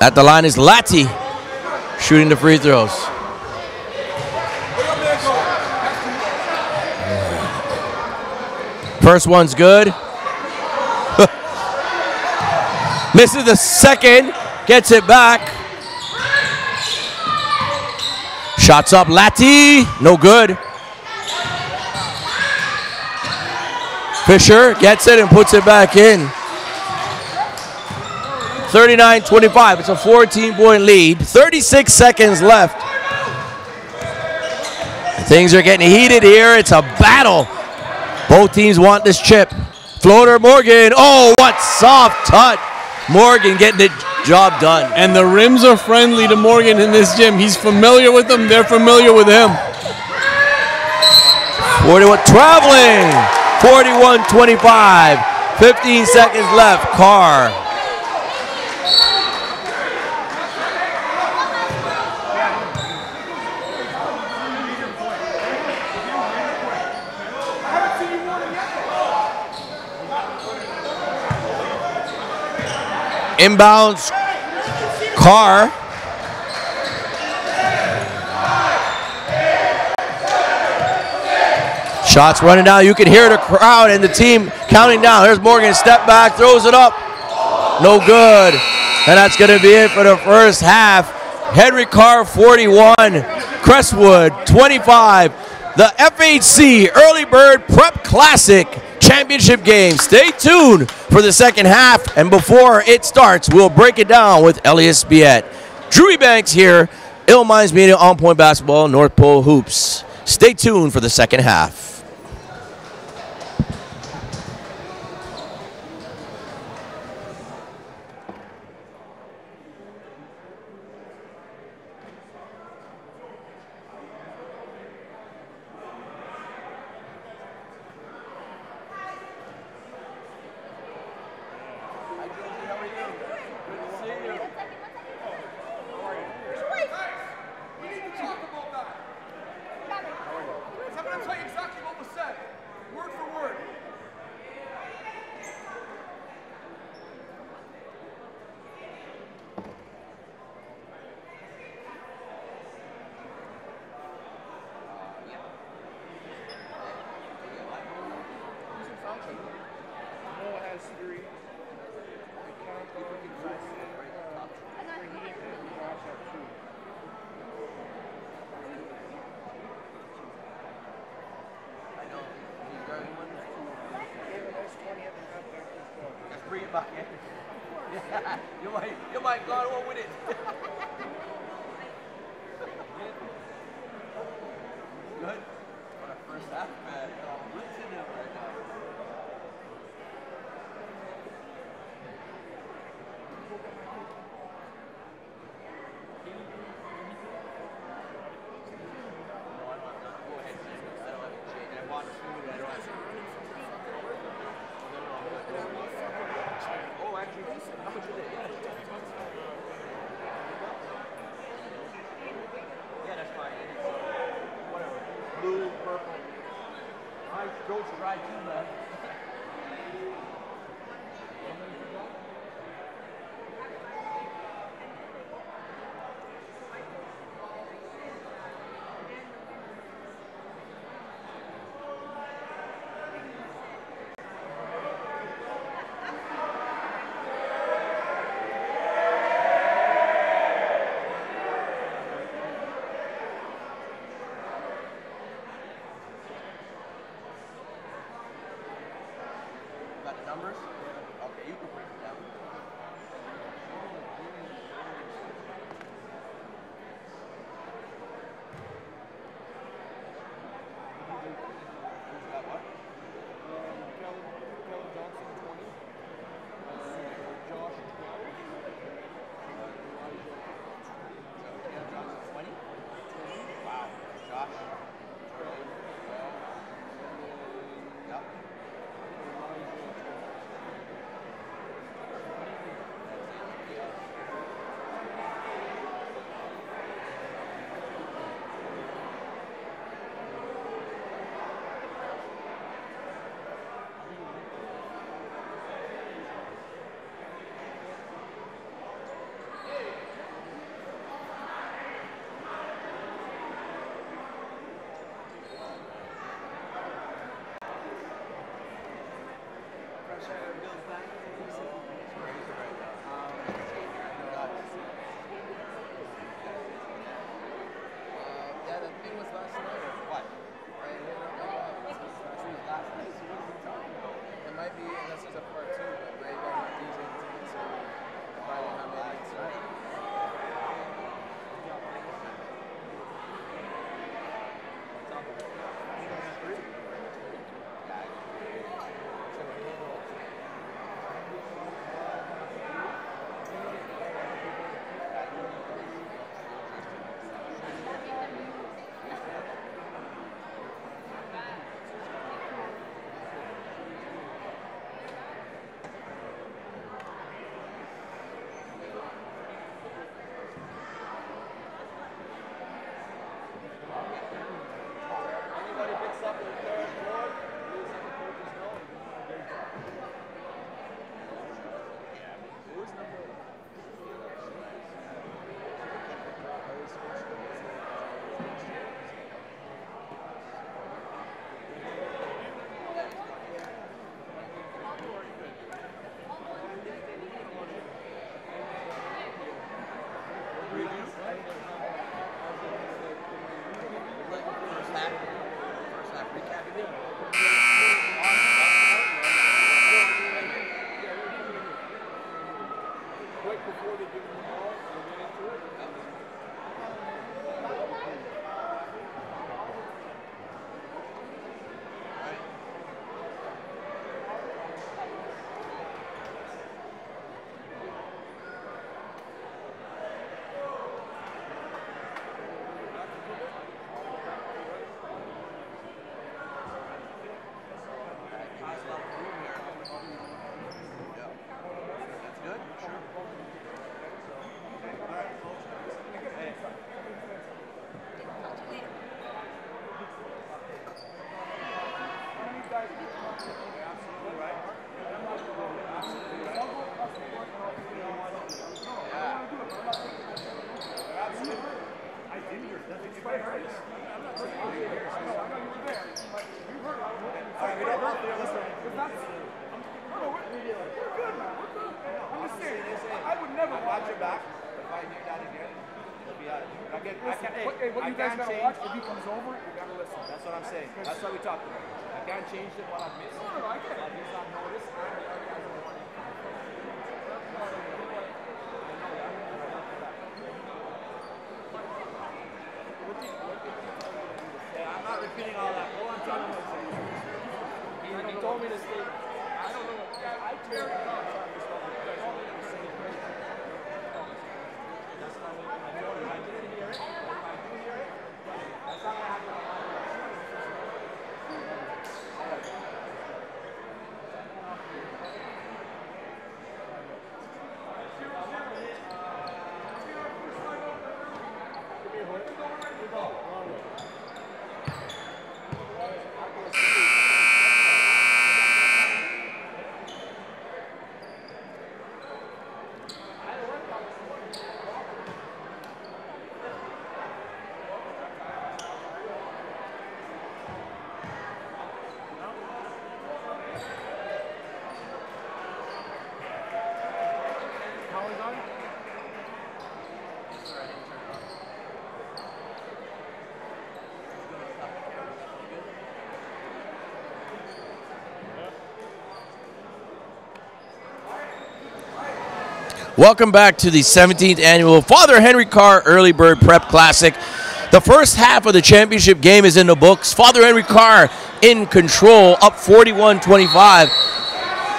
At the line is Lati shooting the free throws. First one's good. Misses the second, gets it back. Shots up, Lati, no good. Fisher gets it and puts it back in. 39-25. It's a 14-point lead. 36 seconds left. Things are getting heated here. It's a battle. Both teams want this chip. Floater Morgan. Oh, what soft touch. Morgan getting the job done. And the rims are friendly to Morgan in this gym. He's familiar with them. They're familiar with him. 41 traveling. 41-25. 15 seconds left. Carr. Inbounds. Carr. Shots running down. You can hear the crowd and the team counting down. Here's Morgan. Step back, throws it up. No good. And that's going to be it for the first half. Henry Carr 41, Crestwood 25. The FHC Early Bird Prep Classic Championship game. Stay tuned for the second half. And before it starts, we'll break it down with Elias Biet. Drew Banks here, Ill Minds Media on Point Basketball, North Pole Hoops. Stay tuned for the second half. That's what we talked about. I can't change it while I miss. No, no, I get it. I noticed. And the other guys are Hey, I'm not repeating all that. All I'm trying to say he, he told me to stay. I don't know. I. That's what I did. Welcome back to the 17th annual Father Henry Carr Early Bird Prep Classic. The first half of the championship game is in the books. Father Henry Carr in control, up 41 25.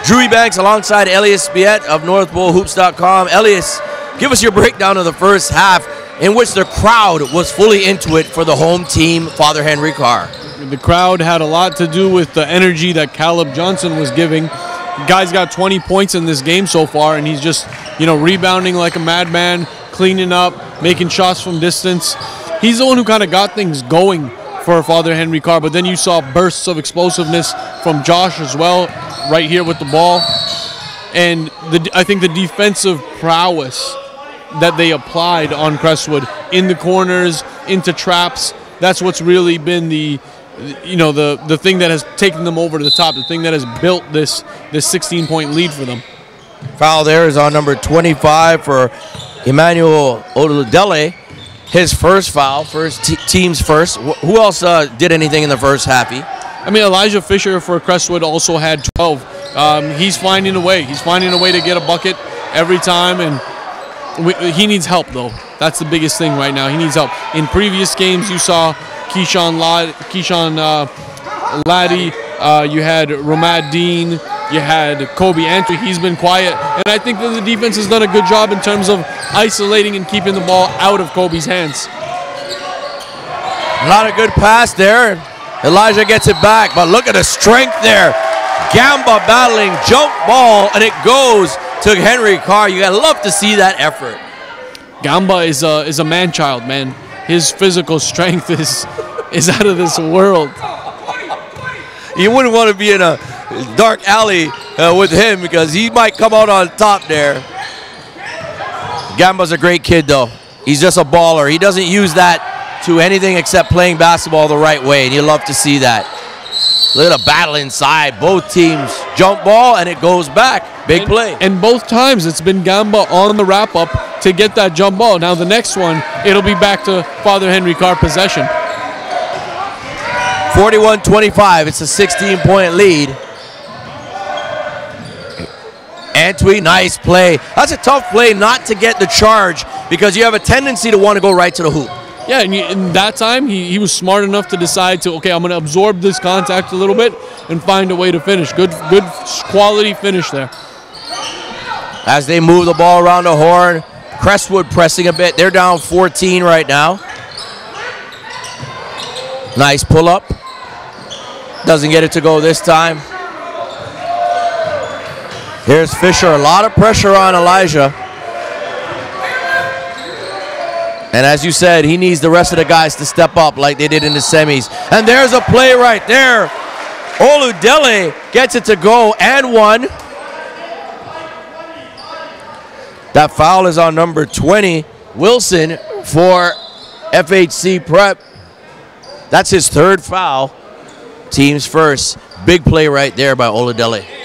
Drew Banks alongside Elias Biet of NorthPoleHoops.com. Elias, give us your breakdown of the first half in which the crowd was fully into it for the home team, Father Henry Carr. The crowd had a lot to do with the energy that Caleb Johnson was giving. Guy's got 20 points in this game so far, and he's just, you know, rebounding like a madman, cleaning up, making shots from distance. He's the one who kind of got things going for Father Henry Carr, but then you saw bursts of explosiveness from Josh as well, right here with the ball. And the, I think the defensive prowess that they applied on Crestwood in the corners, into traps, that's what's really been the you know the the thing that has taken them over to the top, the thing that has built this this 16 point lead for them. Foul there is on number 25 for Emmanuel Oladele. His first foul, first team's first. Wh- who else uh, did anything in the first halfy? I mean, Elijah Fisher for Crestwood also had 12. Um, he's finding a way. He's finding a way to get a bucket every time, and we, he needs help though. That's the biggest thing right now. He needs help. In previous games, you saw Keyshawn, Keyshawn uh, Laddie. Uh, you had Ramad Dean. You had Kobe Antwi. He's been quiet, and I think that the defense has done a good job in terms of isolating and keeping the ball out of Kobe's hands. Not a good pass there. Elijah gets it back, but look at the strength there. Gamba battling, jump ball, and it goes to Henry Carr. You gotta love to see that effort. Gamba is a is a man child, man. His physical strength is is out of this world. You wouldn't want to be in a dark alley uh, with him because he might come out on top there. Gamba's a great kid, though. He's just a baller. He doesn't use that to anything except playing basketball the right way, and you love to see that. Look at the battle inside. Both teams jump ball, and it goes back. Big play. And both times it's been Gamba on the wrap up to get that jump ball. Now the next one, it'll be back to Father Henry Carr possession. 41-25. It's a 16-point lead. Antwi, nice play. That's a tough play not to get the charge because you have a tendency to want to go right to the hoop. Yeah, and you, in that time he, he was smart enough to decide to okay, I'm going to absorb this contact a little bit and find a way to finish. Good, good quality finish there. As they move the ball around the horn, Crestwood pressing a bit. They're down 14 right now. Nice pull up. Doesn't get it to go this time. Here's Fisher. A lot of pressure on Elijah. And as you said, he needs the rest of the guys to step up like they did in the semis. And there's a play right there. Oludele gets it to go and one. That foul is on number 20, Wilson, for FHC Prep. That's his third foul. Team's first. Big play right there by Oladele.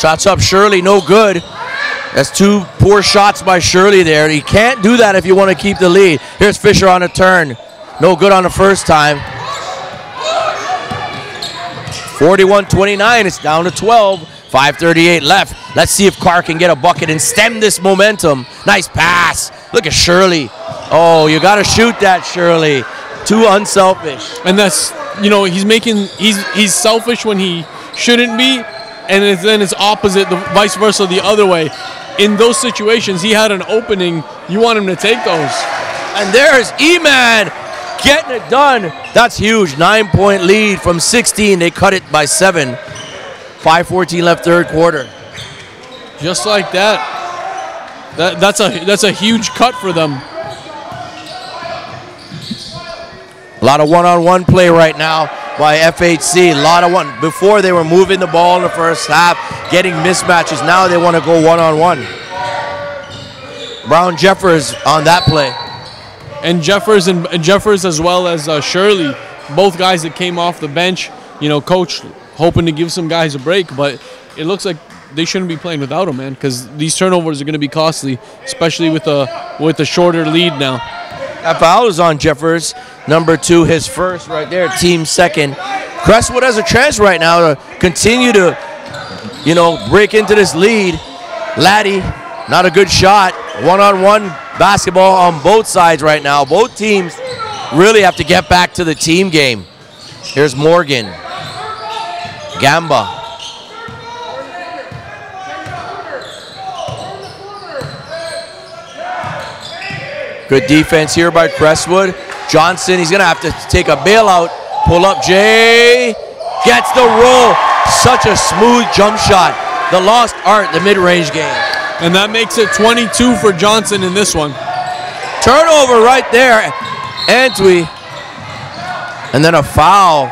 Shots up Shirley, no good. That's two poor shots by Shirley there. You can't do that if you want to keep the lead. Here's Fisher on a turn. No good on the first time. 41-29, it's down to 12. 5.38 left. Let's see if Carr can get a bucket and stem this momentum. Nice pass. Look at Shirley. Oh, you got to shoot that, Shirley. Too unselfish. and that's you know he's making he's he's selfish when he shouldn't be, and it's, then it's opposite the vice versa the other way. In those situations, he had an opening. You want him to take those. And there's E-Man getting it done. That's huge. Nine point lead from 16. They cut it by seven. 5.14 left third quarter. Just like that. That that's a that's a huge cut for them. A lot of one-on-one play right now by FHC. A lot of one. Before they were moving the ball in the first half, getting mismatches. Now they want to go one-on-one. Brown Jeffers on that play. and Jeffers and, and Jeffers as well as uh, Shirley, both guys that came off the bench. You know, coach hoping to give some guys a break, but it looks like they shouldn't be playing without him, man, because these turnovers are going to be costly, especially with a with a shorter lead now. That foul is on Jeffers. Number two, his first right there, team second. Crestwood has a chance right now to continue to, you know, break into this lead. Laddie, not a good shot. One-on-one basketball on both sides right now. Both teams really have to get back to the team game. Here's Morgan. Gamba. Good defense here by Crestwood. Johnson, he's going to have to take a bailout. Pull up Jay. Gets the roll. Such a smooth jump shot. The lost art, the mid-range game. And that makes it 22 for Johnson in this one. Turnover right there. Antwi. And then a foul.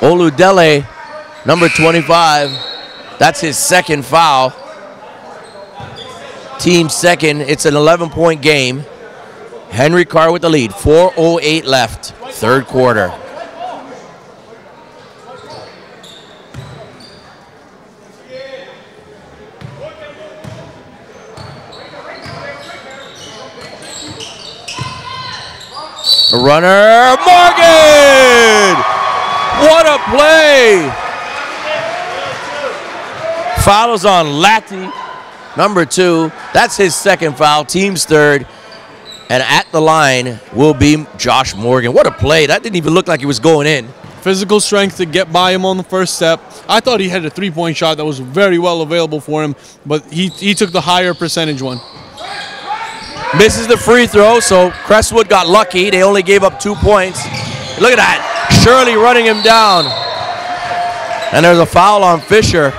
Oludele, number 25. That's his second foul. Team second. It's an 11 point game. Henry Carr with the lead. 4.08 left. Third quarter. A runner, Morgan! What a play! Fouls on Latti, number two. That's his second foul, team's third. And at the line will be Josh Morgan. What a play. That didn't even look like he was going in. Physical strength to get by him on the first step. I thought he had a three point shot that was very well available for him, but he, he took the higher percentage one. Misses the free throw, so Crestwood got lucky. They only gave up two points. Look at that. Shirley running him down. And there's a foul on Fisher.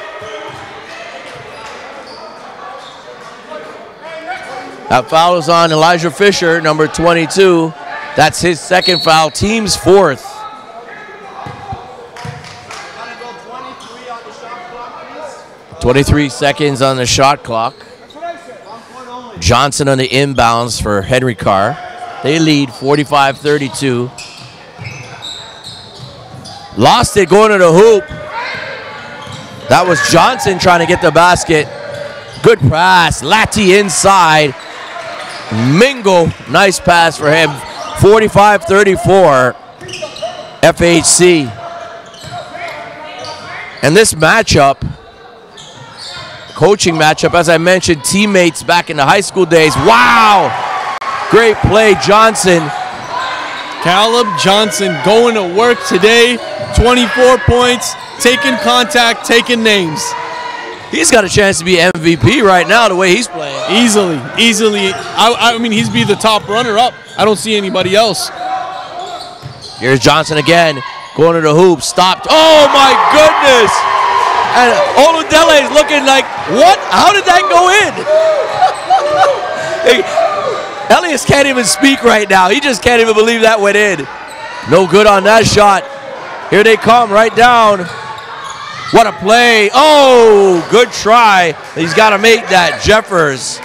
That foul is on Elijah Fisher, number 22. That's his second foul, team's fourth. 23 on the shot clock, please. 23 seconds on the shot clock. Johnson on the inbounds for Henry Carr. They lead 45 32. Lost it going to the hoop. That was Johnson trying to get the basket. Good pass. Latti inside. Mingo, nice pass for him. 45 34. FHC. And this matchup, coaching matchup, as I mentioned, teammates back in the high school days. Wow! Great play, Johnson. Caleb Johnson going to work today, 24 points, taking contact, taking names. He's got a chance to be MVP right now, the way he's playing. Easily, easily. I, I mean, he's be the top runner up. I don't see anybody else. Here's Johnson again, going to the hoop, stopped. Oh my goodness! And Oludele is looking like, what? How did that go in? Elias can't even speak right now. He just can't even believe that went in. No good on that shot. Here they come, right down. What a play. Oh, good try. He's got to make that. Jeffers.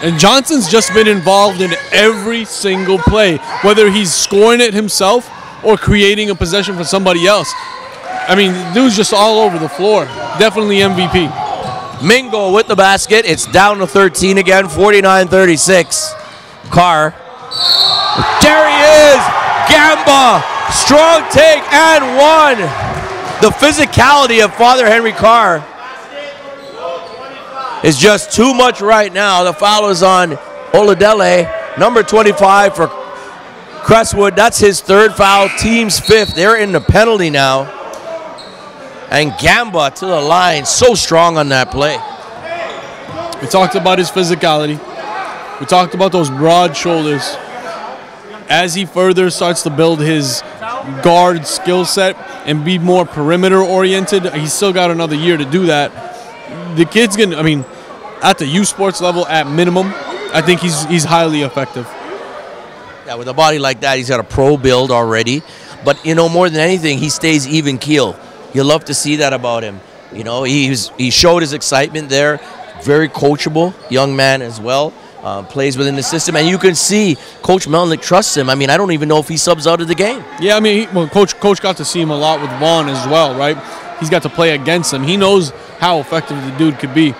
And Johnson's just been involved in every single play, whether he's scoring it himself or creating a possession for somebody else. I mean, dude's just all over the floor. Definitely MVP. Mingo with the basket. It's down to 13 again, 49 36. Carr. There he is. Gamba. Strong take and one. The physicality of Father Henry Carr is just too much right now. The foul is on Oladele, number 25 for Crestwood. That's his third foul, team's fifth. They're in the penalty now. And Gamba to the line, so strong on that play. We talked about his physicality. We talked about those broad shoulders. As he further starts to build his guard skill set and be more perimeter oriented, he's still got another year to do that. The kid's gonna, I mean, at the U Sports level, at minimum, I think he's he's highly effective. Yeah, with a body like that, he's got a pro build already. But you know, more than anything, he stays even keel. You love to see that about him. You know, he's he showed his excitement there. Very coachable young man as well. Uh, plays within the system, and you can see Coach Melnick trusts him. I mean, I don't even know if he subs out of the game. Yeah, I mean, he, well, coach coach got to see him a lot with Vaughn as well, right? He's got to play against him. He knows how effective the dude could be.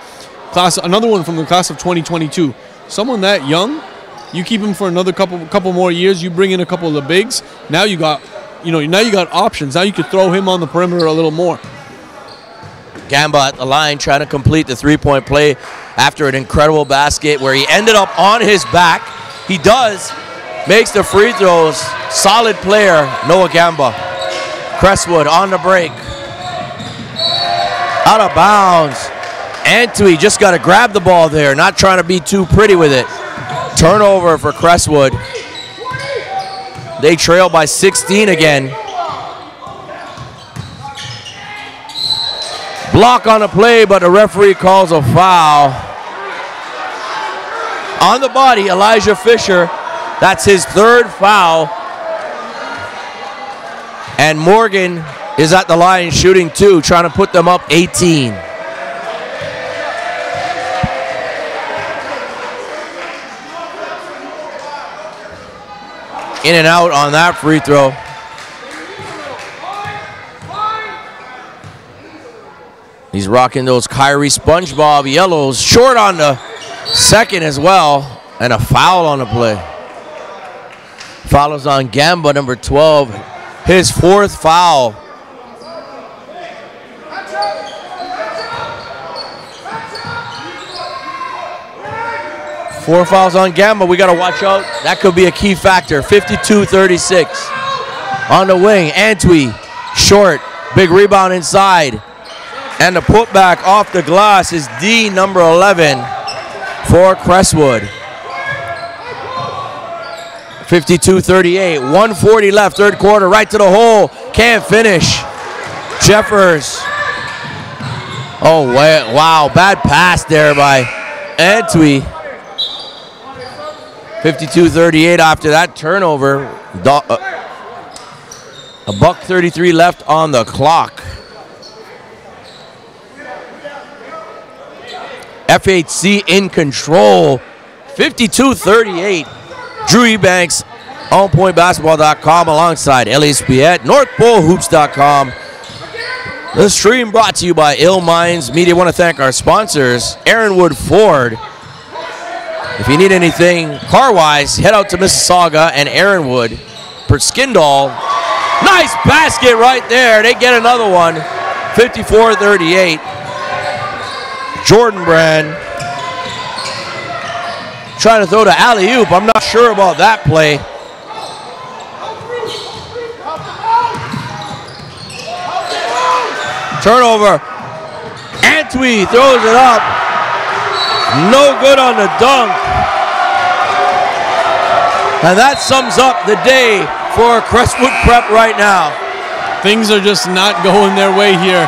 Class, another one from the class of 2022. Someone that young, you keep him for another couple couple more years. You bring in a couple of the bigs. Now you got, you know, now you got options. Now you could throw him on the perimeter a little more. Gamba at the line trying to complete the three point play after an incredible basket where he ended up on his back. He does, makes the free throws. Solid player, Noah Gamba. Crestwood on the break. Out of bounds. Antwi just got to grab the ball there, not trying to be too pretty with it. Turnover for Crestwood. They trail by 16 again. Block on the play, but the referee calls a foul. On the body, Elijah Fisher. That's his third foul. And Morgan is at the line shooting two, trying to put them up 18. In and out on that free throw. He's rocking those Kyrie SpongeBob yellows. Short on the second as well. And a foul on the play. Follows on Gamba, number 12. His fourth foul. Four fouls on Gamba. We got to watch out. That could be a key factor. 52-36. On the wing, Antwi, short. Big rebound inside. And the putback off the glass is D number 11 for Crestwood. 52-38, 140 left, third quarter, right to the hole, can't finish. Jeffers. Oh, wow, bad pass there by Antwi. 52-38 after that turnover. Uh, a buck 33 left on the clock. FHC in control. 52-38. Drew Ebanks, onpointbasketball.com alongside Elias Piet, NorthPoleHoops.com. The stream brought to you by Ill Minds Media. I want to thank our sponsors, Erinwood Ford. If you need anything car-wise, head out to Mississauga and Aaron Wood. Per Skindall. Nice basket right there. They get another one. 54-38. Jordan Brand trying to throw to alley oop. I'm not sure about that play. Turnover. Antwi throws it up. No good on the dunk. And that sums up the day for Crestwood Prep right now. Things are just not going their way here,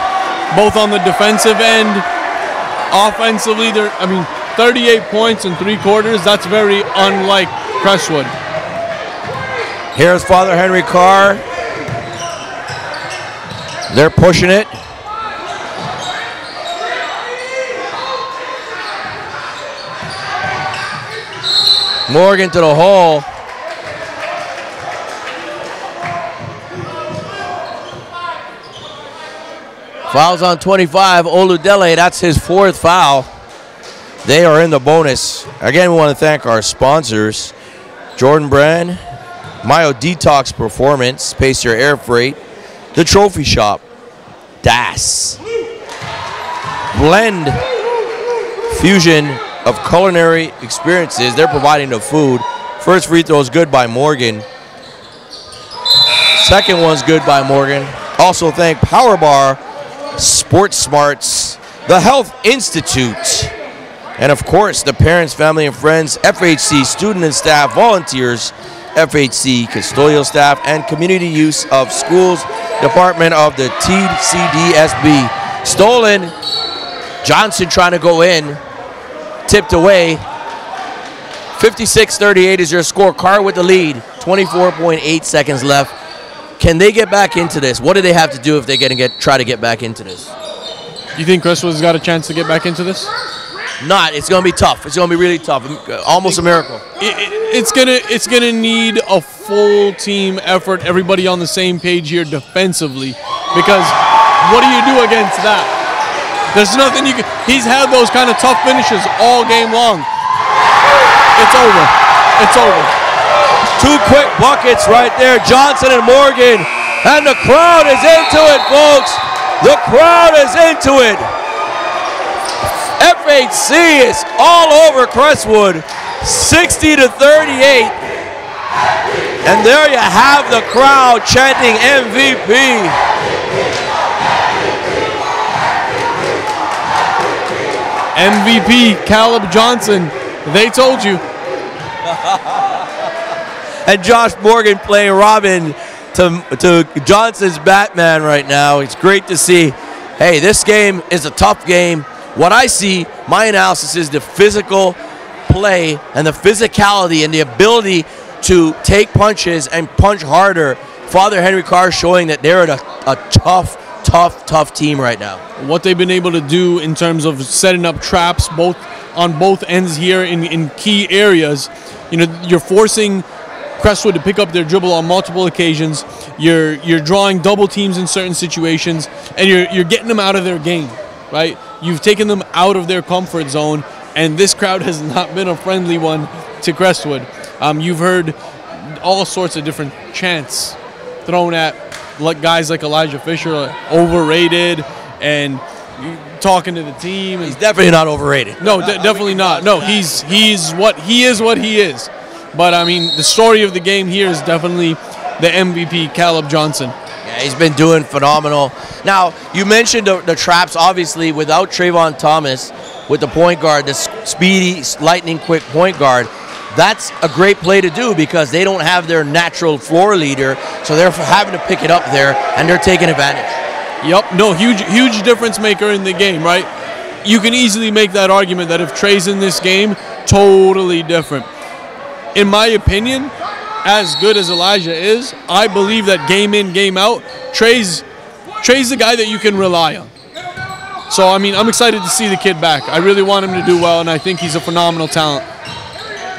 both on the defensive end, offensively. They're, I mean, 38 points in three quarters. That's very unlike Crestwood. Here's Father Henry Carr. They're pushing it. Morgan to the hole. Fouls on 25, Oludele, that's his fourth foul. They are in the bonus. Again, we want to thank our sponsors, Jordan Brand, Mayo Detox Performance, Pacer Air Freight, The Trophy Shop, Das. Blend fusion of culinary experiences. They're providing the food. First free throw is good by Morgan. Second one's good by Morgan. Also thank Power Bar, Sports Smarts, the Health Institute, and of course the parents, family, and friends, FHC student and staff, volunteers, FHC custodial staff, and community use of schools department of the TCDSB. Stolen. Johnson trying to go in, tipped away. 56-38 is your score. Carr with the lead. 24.8 seconds left. Can they get back into this? What do they have to do if they're going to get try to get back into this? You think Crestwood's got a chance to get back into this? Not. It's going to be tough. It's going to be really tough. Uh, almost a miracle. It, it, it's gonna it's gonna need a full team effort. Everybody on the same page here defensively, because what do you do against that? There's nothing you can. He's had those kind of tough finishes all game long. It's over. It's over. Two quick buckets right there, Johnson and Morgan. And the crowd is into it, folks. The crowd is into it. FHC is all over Crestwood, 60 to 38. And there you have the crowd chanting MVP. MVP Caleb Johnson. They told you. and Josh Morgan playing Robin to, to Johnson's Batman right now. It's great to see. Hey, this game is a tough game. What I see, my analysis is the physical play and the physicality and the ability to take punches and punch harder. Father Henry Carr showing that they're a, a tough, tough, tough team right now. What they've been able to do in terms of setting up traps both on both ends here in, in key areas. You know, you're forcing Crestwood to pick up their dribble on multiple occasions. You're you're drawing double teams in certain situations, and you're you're getting them out of their game, right? You've taken them out of their comfort zone, and this crowd has not been a friendly one to Crestwood. Um, you've heard all sorts of different chants thrown at like guys like Elijah Fisher, like, overrated, and talking to the team. He's definitely not overrated. No, de- definitely not. No, he's he's what he is. What he is. But I mean, the story of the game here is definitely the MVP, Caleb Johnson. Yeah, he's been doing phenomenal. Now, you mentioned the, the traps, obviously, without Trayvon Thomas, with the point guard, the speedy, lightning quick point guard, that's a great play to do because they don't have their natural floor leader, so they're having to pick it up there, and they're taking advantage. Yep, no, huge, huge difference maker in the game, right? You can easily make that argument that if Trey's in this game, totally different. In my opinion, as good as Elijah is, I believe that game in, game out, Trey's Trey's the guy that you can rely on. So I mean, I'm excited to see the kid back. I really want him to do well, and I think he's a phenomenal talent.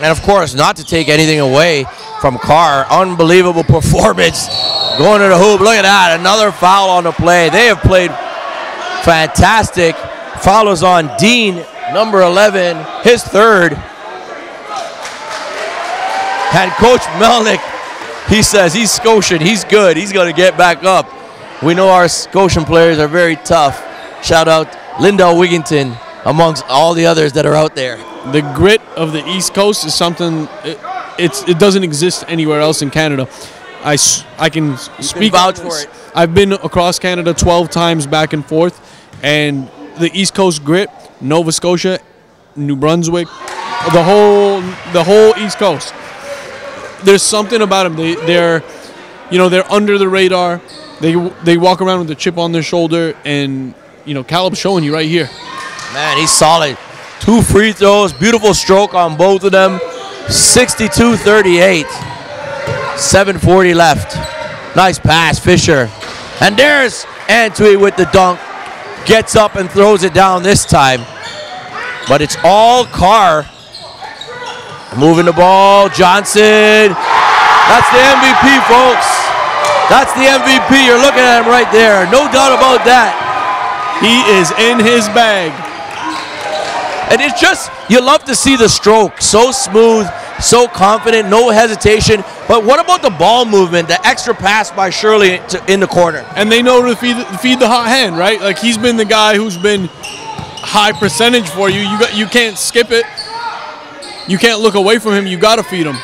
And of course, not to take anything away from Carr, unbelievable performance going to the hoop. Look at that, another foul on the play. They have played fantastic. Follows on Dean, number 11, his third. And Coach Melnick, he says he's Scotian, he's good, he's going to get back up. We know our Scotian players are very tough. Shout out Lindell Wigginton amongst all the others that are out there. The grit of the East Coast is something it, it's it doesn't exist anywhere else in Canada. I, I can speak vouch for it. I've been across Canada 12 times back and forth, and the East Coast grit, Nova Scotia, New Brunswick, the whole the whole East Coast. There's something about them. They they're you know they're under the radar. They they walk around with a chip on their shoulder, and you know Caleb's showing you right here. Man, he's solid. Two free throws, beautiful stroke on both of them. 62-38. 740 left. Nice pass, Fisher. And there's Antwi with the dunk. Gets up and throws it down this time. But it's all Carr. Moving the ball, Johnson. That's the MVP, folks. That's the MVP. You're looking at him right there. No doubt about that. He is in his bag. And it's just, you love to see the stroke. So smooth, So confident, no hesitation. But what about the ball movement, the extra pass by Shirley to, in the corner? and they know to feed feed the hot hand, right? Like he's been the guy who's been high percentage for you. You got you can't skip it. You can't look away from him. You got to feed him.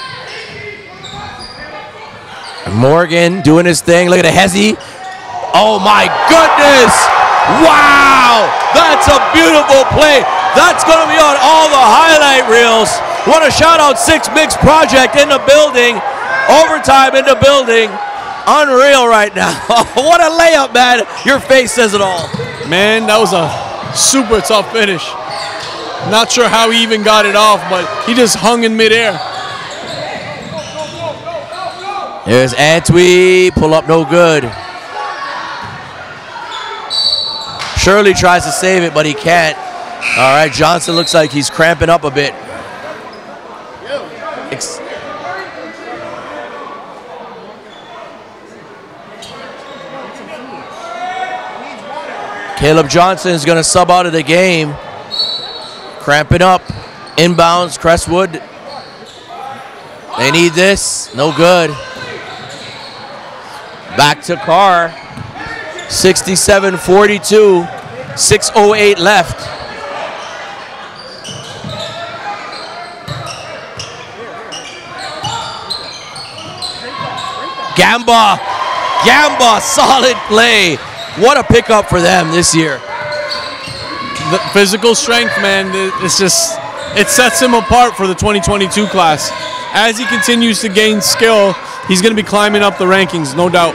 Morgan doing his thing. Look at the hesi. Oh my goodness! Wow! That's a beautiful play. That's going to be on all the highlight reels. Want to shout out Six Mix Project in the building. Overtime in the building. Unreal right now. what a layup, man. Your face says it all. Man, that was a super tough finish. Not sure how he even got it off, but he just hung in midair. There's Antwi. Pull up no good. Shirley tries to save it, but he can't. All right, Johnson looks like he's cramping up a bit. Ex- Caleb Johnson is going to sub out of the game. Cramping up. Inbounds, Crestwood. They need this. No good. Back to Carr. 67 42. 6.08 left. Gamba. Gamba, solid play. What a pickup for them this year. The physical strength, man, it's just it sets him apart for the 2022 class. As he continues to gain skill, he's going to be climbing up the rankings, no doubt.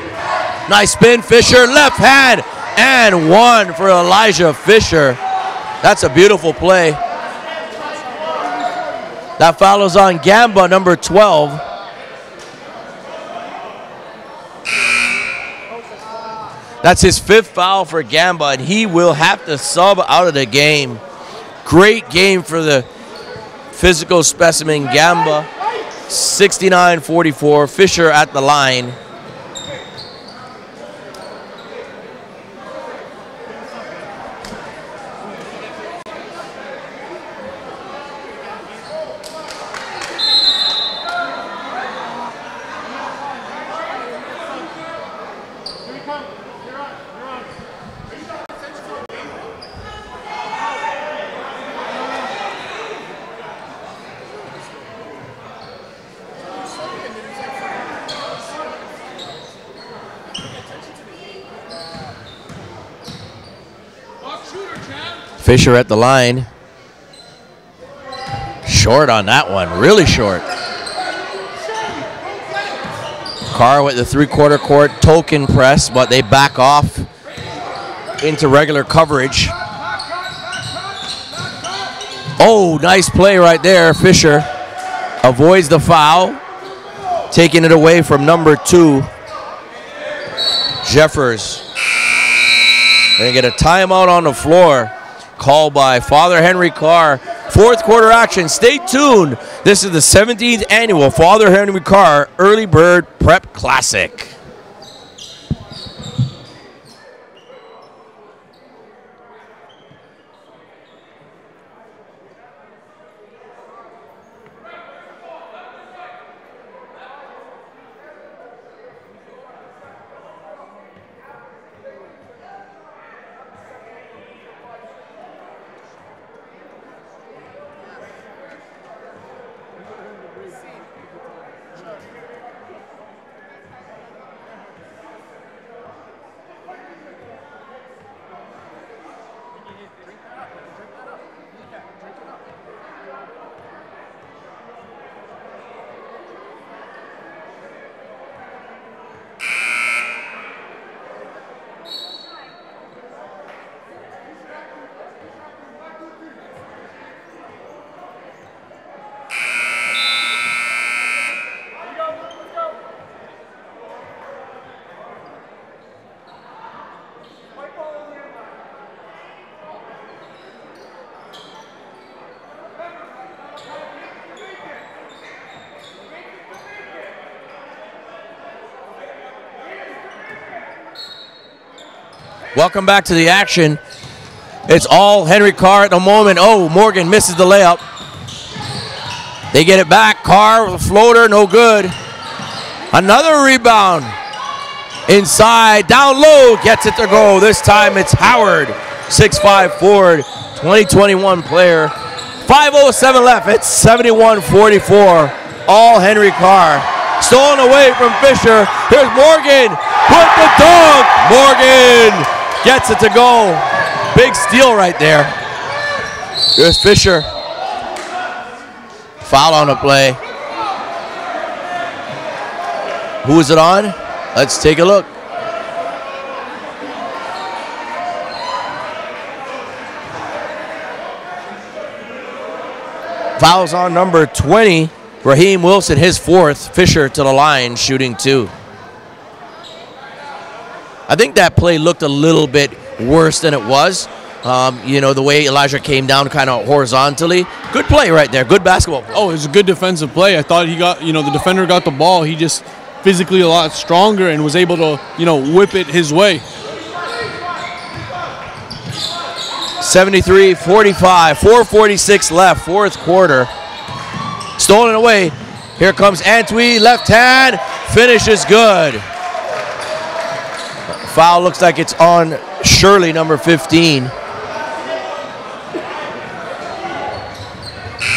Nice spin, Fisher, left hand, and one for Elijah Fisher. That's a beautiful play. That follows on Gamba, number 12. That's his fifth foul for Gamba, and he will have to sub out of the game. Great game for the physical specimen Gamba. 69 44. Fisher at the line. Fisher at the line. Short on that one, really short. Carr with the three-quarter court token press, but they back off into regular coverage. Oh, nice play right there. Fisher avoids the foul, taking it away from number two, Jeffers. They're going to get a timeout on the floor called by Father Henry Carr. Fourth quarter action. Stay tuned. This is the 17th annual Father Henry Carr Early Bird Prep Classic. Welcome back to the action. It's all Henry Carr at the moment. Oh, Morgan misses the layup. They get it back. Carr floater, no good. Another rebound. Inside, down low, gets it to go. This time it's Howard, 6'5 forward, 2021 player. 5.07 left. It's 71 44. All Henry Carr. Stolen away from Fisher. Here's Morgan with the dunk. Morgan gets it to go. Big steal right there. Here's Fisher. Foul on the play. Who is it on? Let's take a look. Fouls on number 20. Raheem Wilson, his fourth. Fisher to the line, shooting two. I think that play looked a little bit worse than it was. Um, you know, the way Elijah came down kind of horizontally. Good play right there. Good basketball. play. Oh, it was a good defensive play. I thought he got, you know, the defender got the ball. He just physically a lot stronger and was able to, you know, whip it his way. 73 45, 446 left, fourth quarter. Stolen away. Here comes Antwi, left hand, finishes good. Foul looks like it's on Shirley, number 15.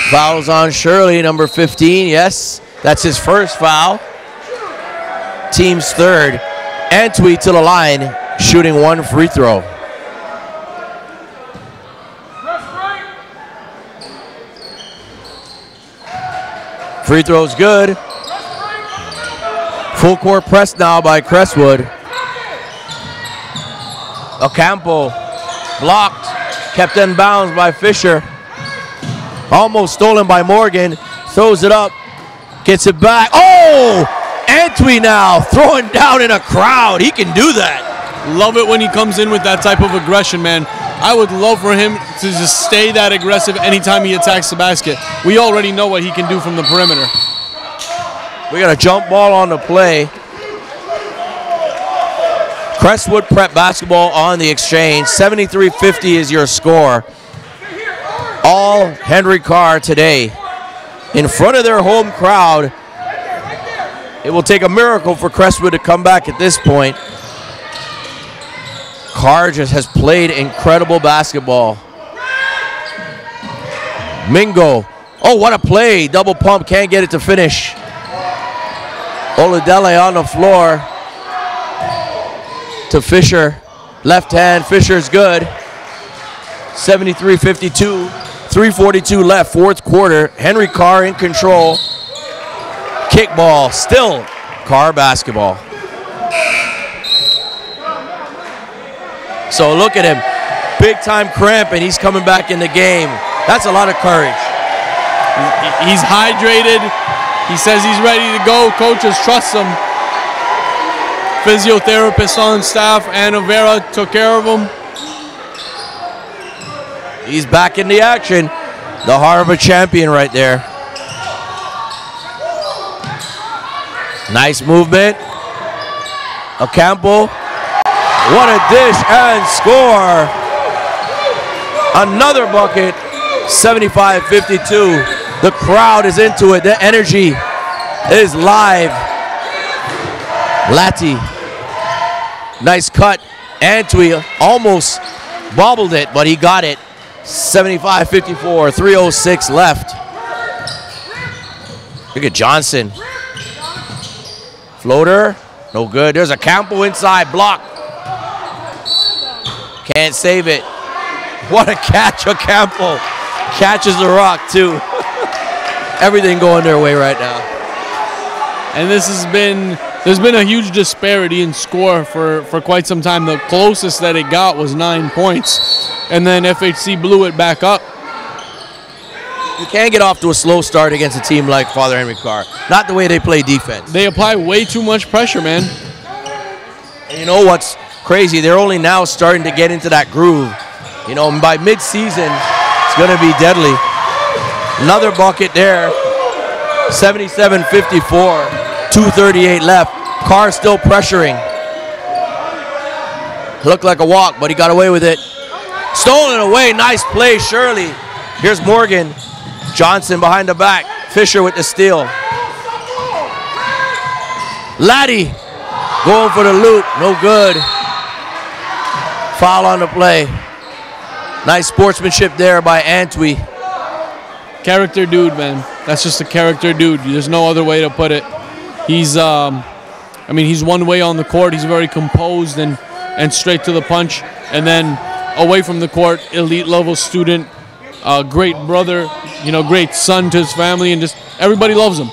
Fouls on Shirley, number 15. Yes, that's his first foul. Team's third. Antwi to the line, shooting one free throw. Free throw's good. Full court press now by Crestwood. Ocampo blocked, kept in bounds by Fisher. Almost stolen by Morgan. Throws it up, gets it back. Oh! Antwi now throwing down in a crowd. He can do that. Love it when he comes in with that type of aggression, man. I would love for him to just stay that aggressive anytime he attacks the basket. We already know what he can do from the perimeter. We got a jump ball on the play. Crestwood Prep basketball on the exchange. 73-50 is your score. All Henry Carr today. In front of their home crowd. It will take a miracle for Crestwood to come back at this point. Carr just has played incredible basketball. Mingo. Oh, what a play. Double pump. Can't get it to finish. Oladele on the floor to Fisher. Left hand. Fisher's good. 73 52. 342 left. Fourth quarter. Henry Carr in control. Kickball. Still Carr basketball. So look at him. Big time cramp, and he's coming back in the game. That's a lot of courage. He's hydrated. He says he's ready to go. Coaches trust him. Physiotherapist on staff, Anna Vera took care of him. He's back in the action. The heart of a champion right there. Nice movement. Ocampo. What a dish and score. Another bucket. 75-52. The crowd is into it. The energy is live. Lati. Nice cut. Antwi almost bobbled it, but he got it. 75-54, 306 left. Look at Johnson. Floater, no good. There's Ocampo inside, block. Can't save it. What a catch, Ocampo. Catches the rock, too. Everything going their way right now. And this has been there's been a huge disparity in score for, for quite some time. The closest that it got was nine points. And then FHC blew it back up. You can't get off to a slow start against a team like Father Henry Carr. Not the way they play defense. They apply way too much pressure, man. And you know what's crazy? They're only now starting to get into that groove. You know, and by mid-season, it's going to be deadly. Another bucket there. 77-54. 238 left. Carr still pressuring. Looked like a walk, but he got away with it. Stolen away. Nice play, Shirley. Here's Morgan. Johnson behind the back. Fisher with the steal. Laddie going for the loop. No good. Foul on the play. Nice sportsmanship there by Antwi. Character dude, man. That's just a character dude. There's no other way to put it. He's, um, I mean, he's one way on the court. He's very composed and and straight to the punch. And then away from the court, elite level student, uh, great brother, you know, great son to his family, and just everybody loves him.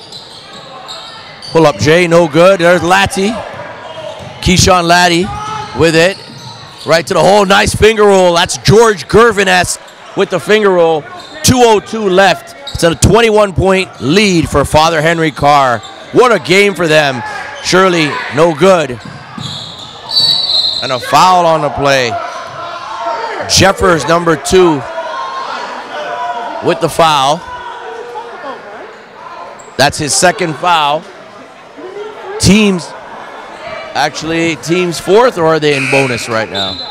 Pull up Jay, no good. There's Latty. Keyshawn Laddie with it. Right to the hole. Nice finger roll. That's George Gervin with the finger roll. 2.02 left. It's a 21 point lead for Father Henry Carr. What a game for them. Shirley, no good. And a foul on the play. Jeffers, number two, with the foul. That's his second foul. Teams, actually, teams fourth, or are they in bonus right now?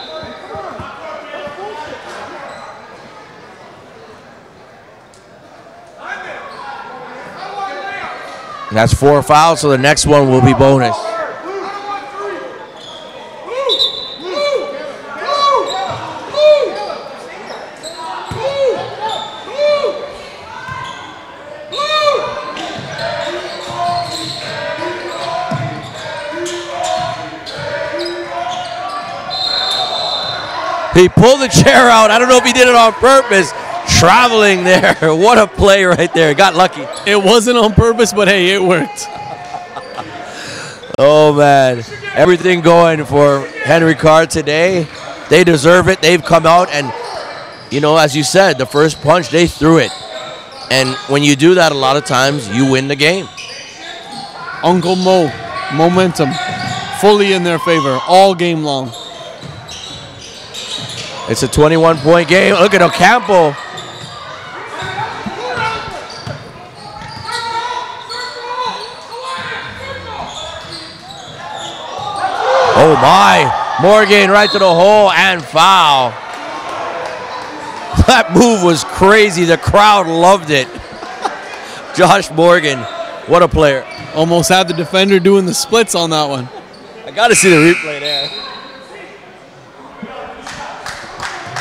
That's four fouls, so the next one will be bonus. He pulled the chair out. I don't know if he did it on purpose. Traveling there. What a play right there. Got lucky. It wasn't on purpose, but hey, it worked. Oh, man. Everything going for Henry Carr today. They deserve it. They've come out and, you know, as you said, the first punch, they threw it. And when you do that, a lot of times you win the game. Uncle Mo, momentum, fully in their favor all game long. It's a 21 point game. Look at Ocampo. Oh my. Morgan right to the hole and foul. That move was crazy. The crowd loved it. Josh Morgan, what a player. Almost had the defender doing the splits on that one. I got to see the replay there.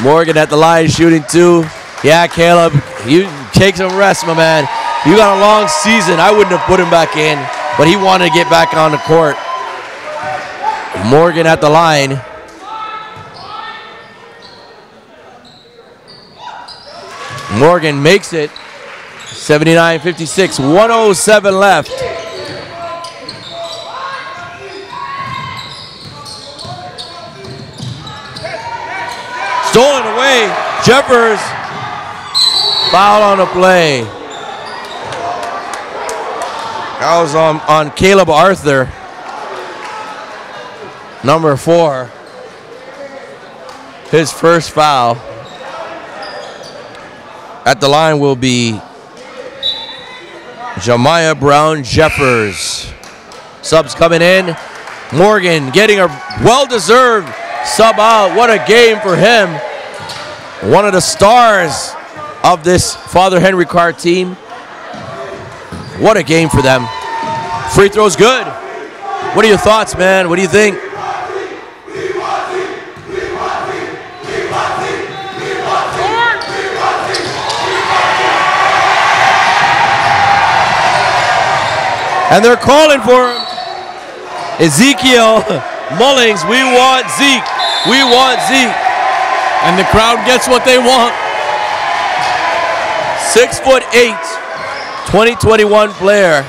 Morgan at the line shooting two. Yeah, Caleb, you take some rest, my man. You got a long season. I wouldn't have put him back in, but he wanted to get back on the court. Morgan at the line. Morgan makes it. 79 56, 107 left. Stolen away. Jeffers. Foul on the play. That was on, on Caleb Arthur. Number four. His first foul. At the line will be Jamiah Brown Jeffers. Subs coming in. Morgan getting a well-deserved sub out. What a game for him. One of the stars of this Father Henry Carr team. What a game for them. Free throws good. What are your thoughts, man? What do you think? And they're calling for him. Ezekiel Mullings, we want Zeke. We want Zeke. And the crowd gets what they want. Six foot eight, 2021 player.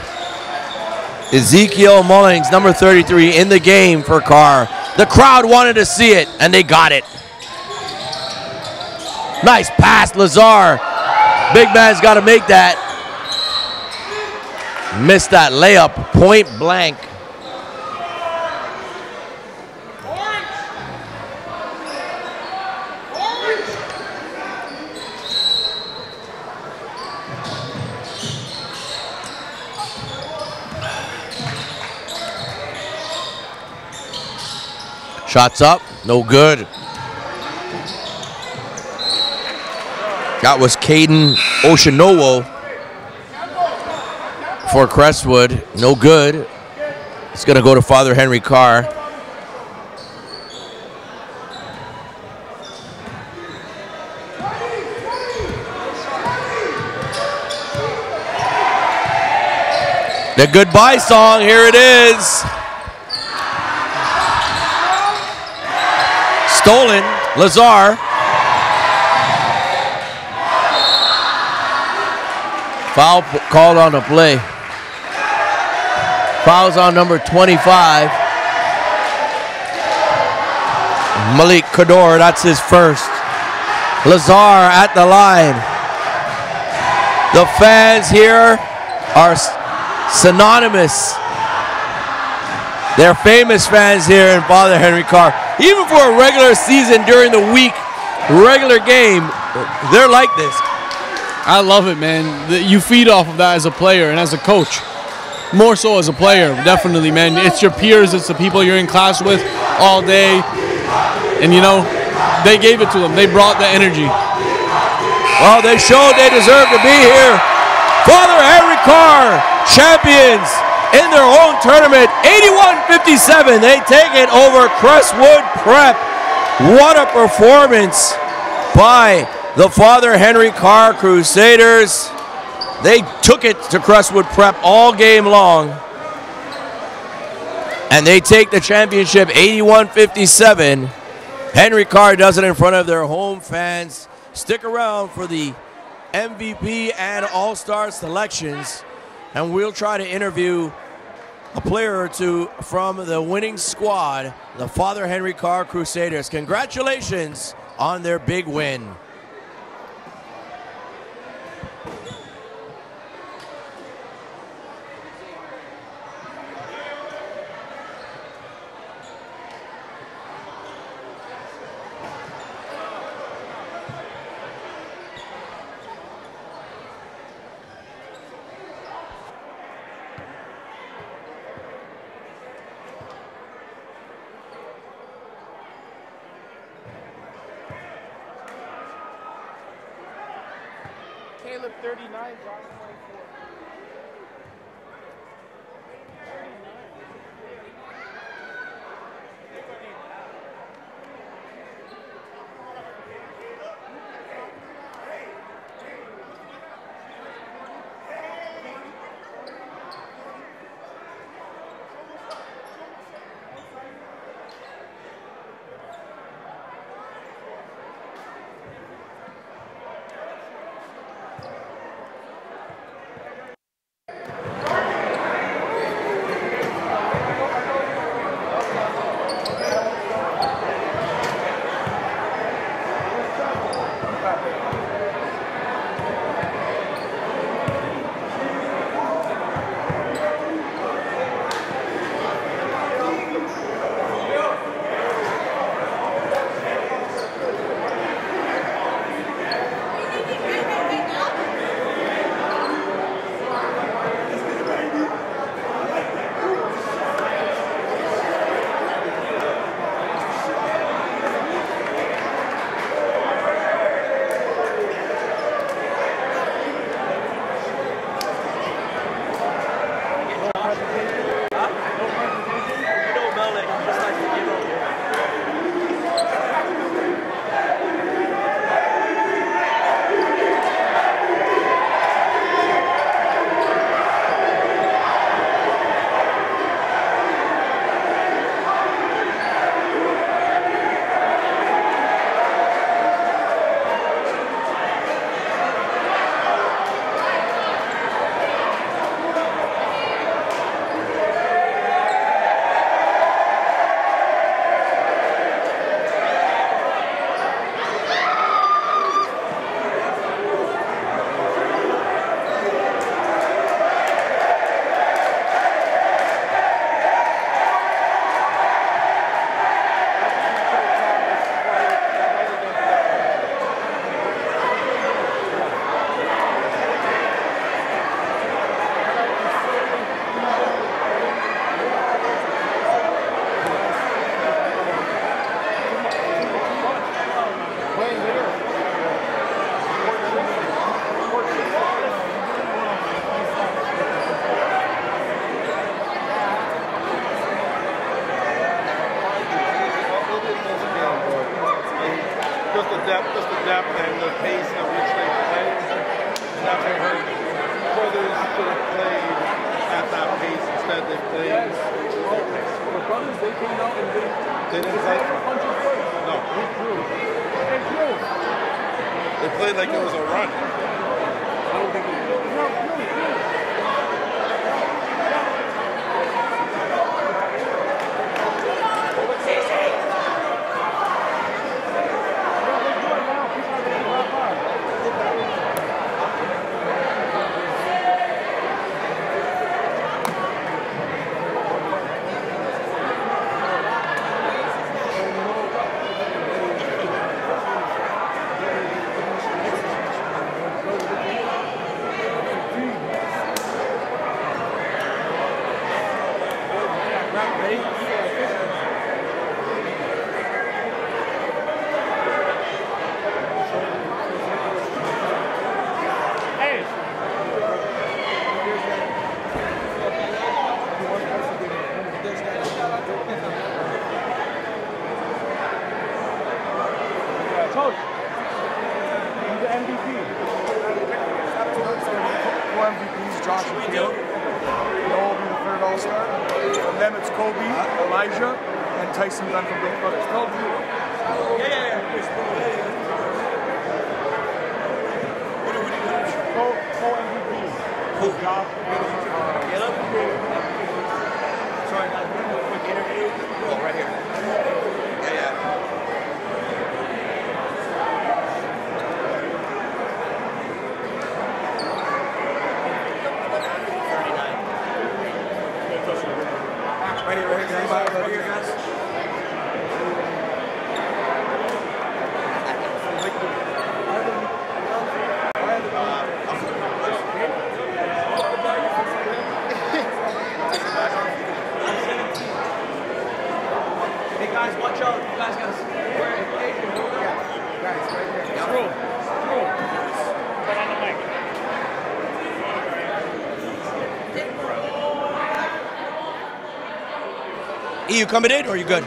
Ezekiel Mullings, number 33, in the game for Carr. The crowd wanted to see it, and they got it. Nice pass, Lazar. Big man's got to make that. Missed that layup, point blank. Shots up, no good. That was Caden Oshinowo. For Crestwood. No good. It's going to go to Father Henry Carr. The goodbye song, here it is. Stolen, Lazar. Foul called on the play. Fouls on number 25. Malik Kador, that's his first. Lazar at the line. The fans here are synonymous. They're famous fans here in Father Henry Carr. Even for a regular season during the week, regular game, they're like this. I love it, man. You feed off of that as a player and as a coach. More so as a player, definitely, man. It's your peers, it's the people you're in class with all day. And you know, they gave it to them. They brought the energy. Well, they showed they deserve to be here. Father Henry Carr, champions in their own tournament, 81-57. They take it over Crestwood Prep. What a performance by the Father Henry Carr Crusaders. They took it to Crestwood Prep all game long. And they take the championship 81-57. Henry Carr does it in front of their home fans. Stick around for the MVP and All Star selections, and we'll try to interview a player or two from the winning squad, the Father Henry Carr Crusaders. Congratulations on their big win. They came out and they They didn't play. No, They drew. They drew. they played like it was a run. I don't think they drew. No, no, no. Coming in or you good?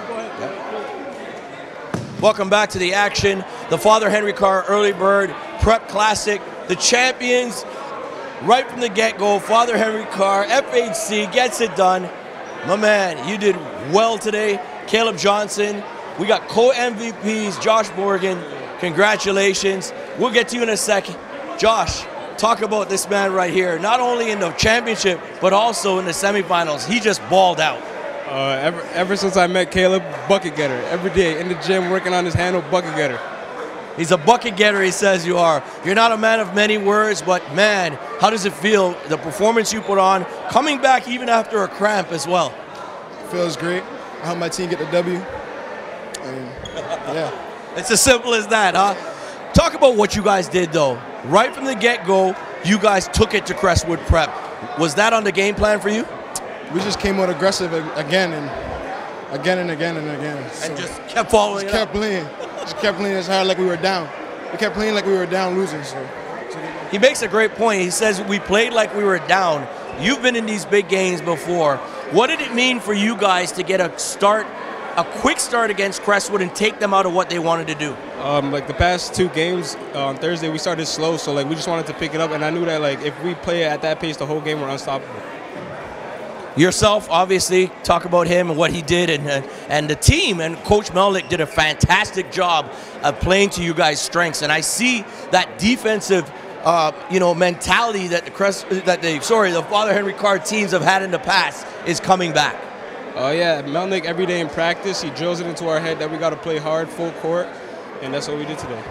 Welcome back to the action. The Father Henry Carr Early Bird Prep Classic. The champions, right from the get go, Father Henry Carr, FHC gets it done. My man, you did well today. Caleb Johnson. We got co MVPs, Josh Morgan. Congratulations. We'll get to you in a second. Josh, talk about this man right here. Not only in the championship, but also in the semifinals. He just balled out. Uh, ever, ever since I met Caleb, bucket getter. Every day in the gym, working on his handle, bucket getter. He's a bucket getter, he says you are. You're not a man of many words, but man, how does it feel, the performance you put on, coming back even after a cramp as well? Feels great. I helped my team get the W. And yeah. It's as simple as that, huh? Talk about what you guys did, though. Right from the get go, you guys took it to Crestwood Prep. Was that on the game plan for you? We just came out aggressive again and again and again and again. So And just kept following just it up? kept playing. Just kept playing as hard like we were down. We kept playing like we were down losing. So He makes a great point. He says we played like we were down. You've been in these big games before. What did it mean for you guys to get a start, a quick start against Crestwood and take them out of what they wanted to do? Um, like the past two games uh, on Thursday, we started slow, so like we just wanted to pick it up, and I knew that like if we play at that pace the whole game, we're unstoppable. Yourself, obviously, talk about him and what he did, and and, and the team. And Coach Melnick did a fantastic job of playing to you guys' strengths. And I see that defensive, uh, you know, mentality that the Crest, that the sorry, the Father Henry carr teams have had in the past is coming back. Uh, yeah, Melnick every day in practice, he drills it into our head that we got to play hard, full court, and that's what we did today.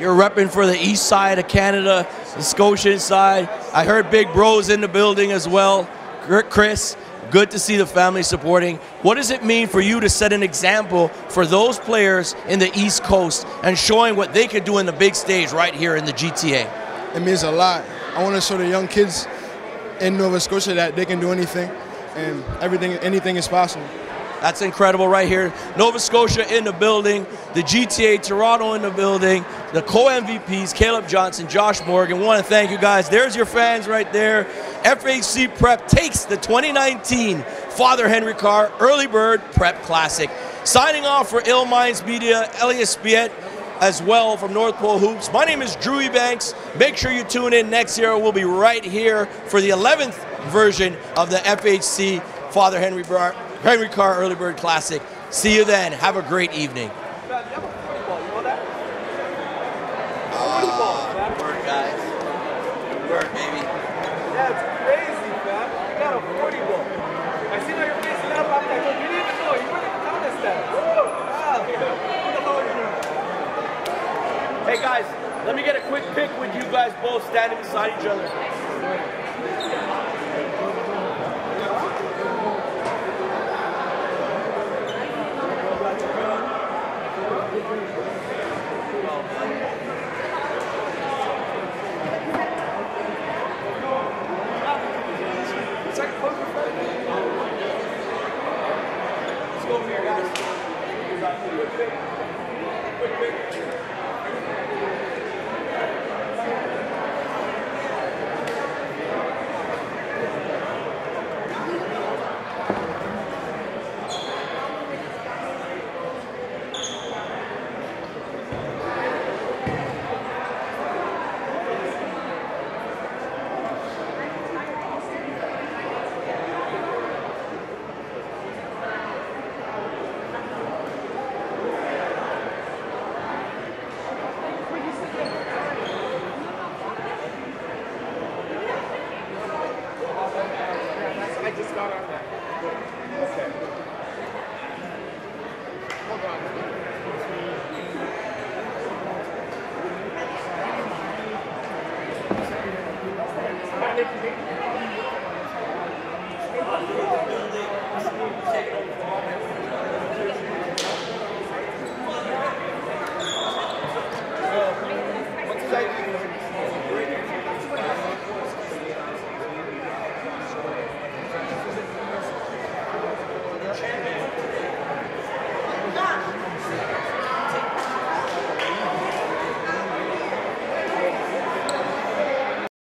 You're repping for the east side of Canada, the Scotian side. I heard Big Bro's in the building as well. Chris, good to see the family supporting. What does it mean for you to set an example for those players in the East Coast and showing what they could do in the big stage right here in the GTA? it means a lot. I want to show the young kids in Nova Scotia that they can do anything, and everything, anything is possible. That's incredible right here. Nova Scotia in the building, the GTA Toronto in the building, the co-MVPs, Caleb Johnson, Josh Morgan. Want to thank you guys. There's your fans right there. FHC Prep takes the 2019 Father Henry Carr Early Bird Prep Classic. Signing off for Ill Minds Media, Elias Spiet. as well from North Pole Hoops. My name is Drew Banks. Make sure you tune in next year. We'll be right here for the 11th version of the FHC Father Henry, Bar- Henry Carr Early Bird Classic. See you then. Have a great evening. Work, guys. Work, baby. That's crazy, fam. You got a 40 ball. I seen how you're facing up. I'm like, you didn't even know. You weren't even contest that. Hey guys, let me get a quick pic with you guys both standing beside each other.